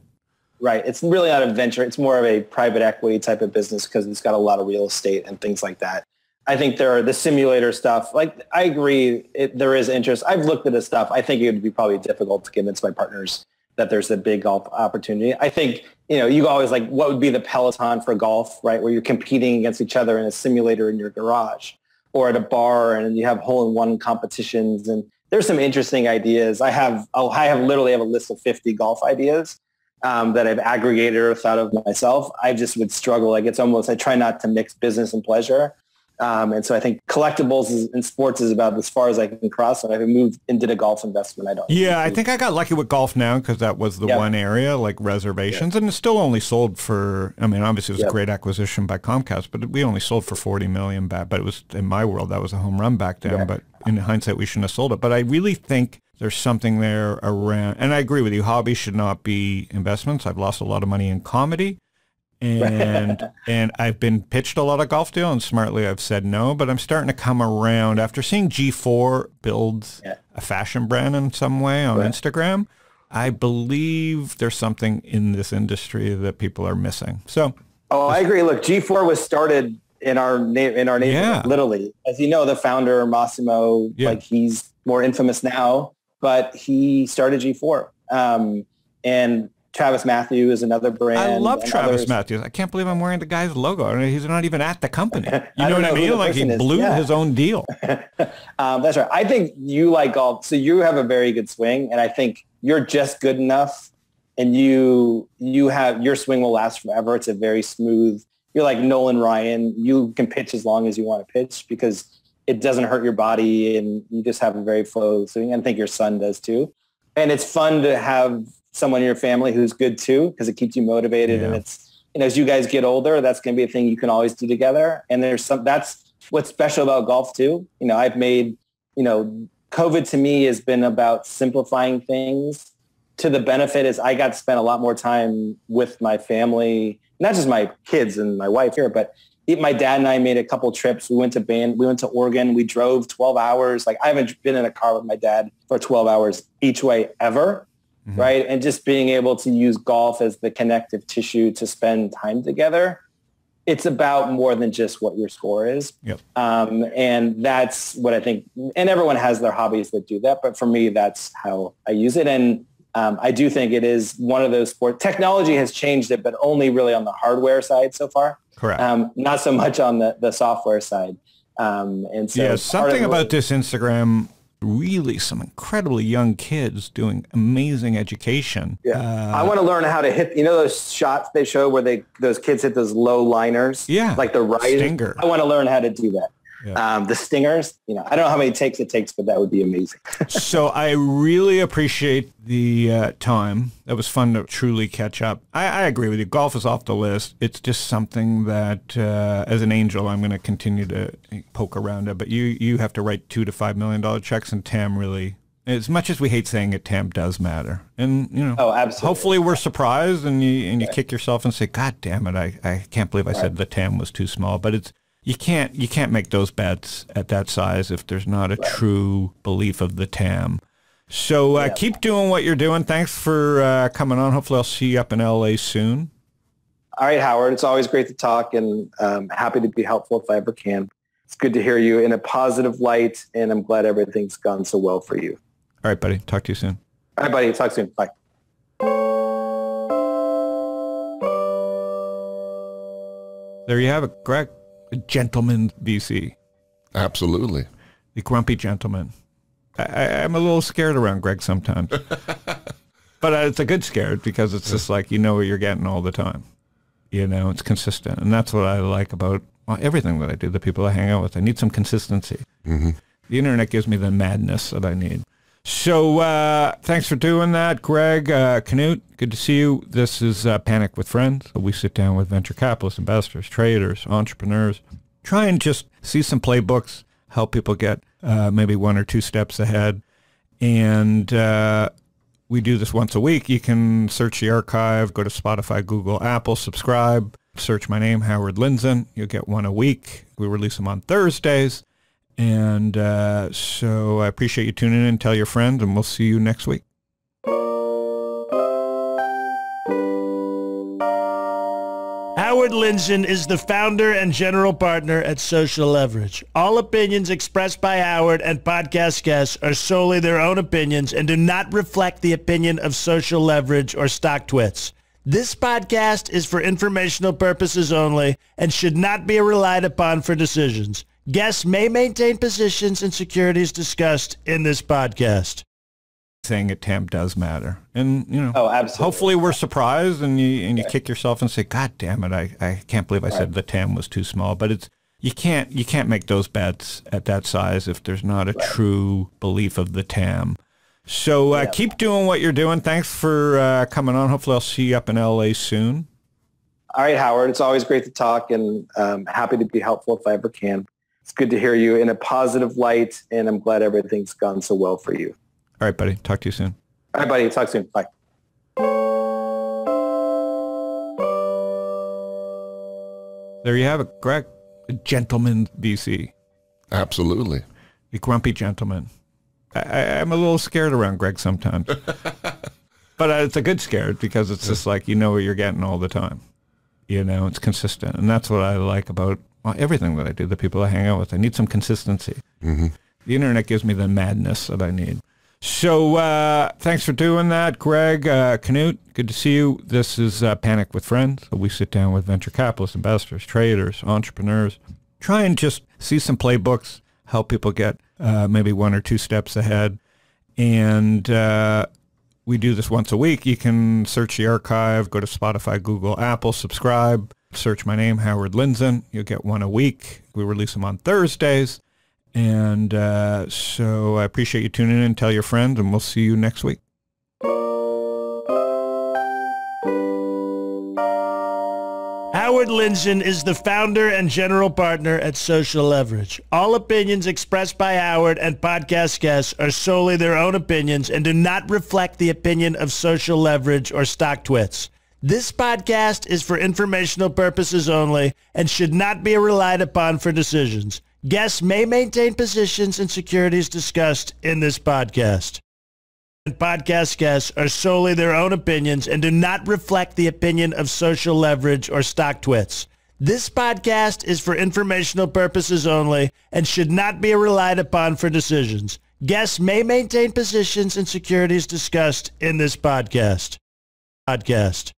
Speaker 1: Right. It's really not a venture. It's more of a private equity type of business because it's got a lot of real estate and things like that. I think there are the simulator stuff. Like I agree, it, there is interest. I've looked at this stuff. I think it would be probably difficult to convince my partners that there's a big golf opportunity. I think you know you always like what would be the peloton for golf, right? Where you're competing against each other in a simulator in your garage or at a bar, and you have hole-in-one competitions. And there's some interesting ideas. I have oh, I have literally have a list of 50 golf ideas um, that I've aggregated or thought of myself. I just would struggle. Like it's almost I try not to mix business and pleasure. Um, and so I think collectibles is, in sports is about as far as I can cross. And I moved and did a golf investment, I don't.
Speaker 3: Yeah, I think I got lucky with GolfNow because that was the
Speaker 1: Yeah.
Speaker 3: one area like reservations, and it's still only sold for. I mean, obviously it was
Speaker 1: Yeah.
Speaker 3: a great acquisition by Comcast, but we only sold for forty million back. But it was in my world that was a home run back then. But in hindsight, we shouldn't have sold it. But I really think there's something there around, and I agree with you. Hobbies should not be investments. I've lost a lot of money in comedy. and and I've been pitched a lot of golf deals, and smartly I've said no. But I'm starting to come around after seeing G/FORE build
Speaker 1: Yeah.
Speaker 3: a fashion brand in some way on
Speaker 1: Right.
Speaker 3: Instagram. I believe there's something in this industry that people are missing. So
Speaker 1: Oh, I agree. Look, G/FORE was started in our na- in our neighborhood,
Speaker 3: Yeah.
Speaker 1: literally. As you know, the founder Mossimo,
Speaker 3: Yeah.
Speaker 1: like he's more infamous now, but he started G/FORE. Um, and TravisMathew is another brand.
Speaker 3: I love Travis
Speaker 1: others.
Speaker 3: Matthews. I can't believe I'm wearing the guy's logo. I mean, he's not even at the company. You know what I
Speaker 1: know
Speaker 3: mean? Like he
Speaker 1: is.
Speaker 3: blew
Speaker 1: Yeah.
Speaker 3: his own deal.
Speaker 1: Um, that's right. I think you like golf, so you have a very good swing, and I think you're just good enough, and you you have your swing will last forever. It's a very smooth. You're like Nolan Ryan. You can pitch as long as you want to pitch because it doesn't hurt your body, and you just have a very flow swing. I think your son does too, and it's fun to have someone in your family who's good too because it keeps you motivated, and it's you know as you guys get older, that's going to be a thing you can always do together. And there's some that's what's special about golf too. You know, I've made, you know, COVID to me has been about simplifying things to the benefit is I got to spend a lot more time with my family, not just my kids and my wife here, but my dad and I made a couple trips. We went to Bend, we went to Oregon. We drove 12 hours. Like I haven't been in a car with my dad for 12 hours each way ever.
Speaker 3: Mhm.
Speaker 1: Right. And just being able to use golf as the connective tissue to spend time together. It's about more than just what your score is.
Speaker 3: Yep.
Speaker 1: Um, and that's what I think. And everyone has their hobbies that do that. But for me, that's how I use it. And um, I do think it is one of those sports. Technology has changed it, but only really on the hardware side so far.
Speaker 3: Correct.
Speaker 1: Um, not so much on the, the software side. Um, and so
Speaker 3: yeah, something about this Instagram. Really, some incredibly young kids doing amazing education.
Speaker 1: Yeah.
Speaker 3: Uh,
Speaker 1: I want to learn how to hit. You know those shots they show where they those kids hit those low liners.
Speaker 3: Yeah.
Speaker 1: like the right.
Speaker 3: Stinger.
Speaker 1: I want to learn how to do that.
Speaker 3: Yeah.
Speaker 1: Um, the stingers. You know, I don't know how many takes it takes, but that would be amazing.
Speaker 3: so I really appreciate the uh, time. That was fun to truly catch up. I, I agree with you. Golf is off the list. It's just something that, uh, as an angel, I'm going to continue to poke around it. But you, you have to write two to five million dollar checks, and TAM really, as much as we hate saying it, TAM does matter. And you know,
Speaker 1: Oh, absolutely.
Speaker 3: hopefully we're surprised, and you and you kick yourself and say, "God damn it, I, I can't believe I said the TAM was too small." But it's you can't you can't make those bets at that size if there's not a true belief of the TAM. So uh, keep doing what you're doing. Thanks for uh, coming on. Hopefully I'll see you up in LA soon.
Speaker 1: All right, Howard. It's always great to talk, and um, happy to be helpful if I ever can. It's good to hear you in a positive light, and I'm glad everything's gone so well for you.
Speaker 3: All right, buddy. Talk to you soon.
Speaker 1: All right, buddy. Talk soon. Bye.
Speaker 3: There you have it, Greg. Gentleman VC.
Speaker 2: Absolutely.
Speaker 3: The grumpy gentleman. I, I'm a little scared around Greg sometimes. but uh, it's a good scared because it's just like you know what you're getting all the time. You know, it's consistent. And that's what I like about well, everything that I do, the people I hang out with. I need some consistency.
Speaker 2: hmm
Speaker 3: The internet gives me the madness that I need. So uh, thanks for doing that, Greg. Uh, Knut, good to see you. This is uh, Panic with Friends. We sit down with venture capitalists, investors, traders, entrepreneurs, try and just see some playbooks, help people get uh, maybe one or two steps ahead. And uh, we do this once a week. You can search the archive, go to Spotify, Google, Apple, subscribe, search my name, Howard Lindzon. You'll get one a week. We release them on Thursdays. And uh, so I appreciate you tuning in. Tell your friends, and we'll see you next week.
Speaker 4: Howard Lindzon is the founder and general partner at Social Leverage. All opinions expressed by Howard and podcast guests are solely their own opinions and do not reflect the opinion of Social Leverage or StockTwits. This podcast is for informational purposes only and should not be relied upon for decisions. Guests may maintain positions in securities discussed in this podcast
Speaker 3: saying at TAM does matter. And, you know,
Speaker 1: oh, absolutely.
Speaker 3: hopefully we're surprised and you, and you kick yourself and say, God damn it, I, I can't believe I right. said the TAM was too small. But it's, you can't, you can't make those bets at that size if there's not a right. true belief of the TAM. So uh, yeah. keep doing what you're doing. Thanks for uh, coming on. Hopefully I'll see you up in LA soon.
Speaker 1: All right, Howard. It's always great to talk and um, happy to be helpful if I ever can. It's good to hear you in a positive light, and I'm glad everything's gone so well for you.
Speaker 3: All right, buddy. Talk to you soon.
Speaker 1: All right, buddy. Talk soon. Bye.
Speaker 3: There you have it, Greg. A gentleman VC.
Speaker 2: Absolutely.
Speaker 3: A grumpy gentleman. I, am a little scared around Greg sometimes. but uh, it's a good scared because it's just like you know what you're getting all the time. You know, it's consistent. And that's what I like about well, everything that I do, the people I hang out with. I need some consistency. Mm-hmm. The internet gives me the madness that I need. So uh, thanks for doing that, Greg. Uh, Knut, good to see you. This is uh, Panic with Friends. We sit down with venture capitalists, investors, traders, entrepreneurs, try and just see some playbooks, help people get uh, maybe one or two steps ahead. And uh, we do this once a week. You can search the archive, go to Spotify, Google, Apple, subscribe, search my name, Howard Lindzon. You'll get one a week. We release them on Thursdays. And uh, so I appreciate you tuning in. Tell your friends, and we'll see you next week.
Speaker 4: Howard Lindzon is the founder and general partner at Social Leverage. All opinions expressed by Howard and podcast guests are solely their own opinions and do not reflect the opinion of Social Leverage or StockTwits. This podcast is for informational purposes only and should not be relied upon for decisions. Guests may maintain positions in securities discussed in this podcast. Podcast guests are solely their own opinions and do not reflect the opinion of Social Leverage or stock StockTwits. This podcast is for informational purposes only and should not be relied upon for decisions. Guests may maintain positions in securities discussed in this podcast. Podcast.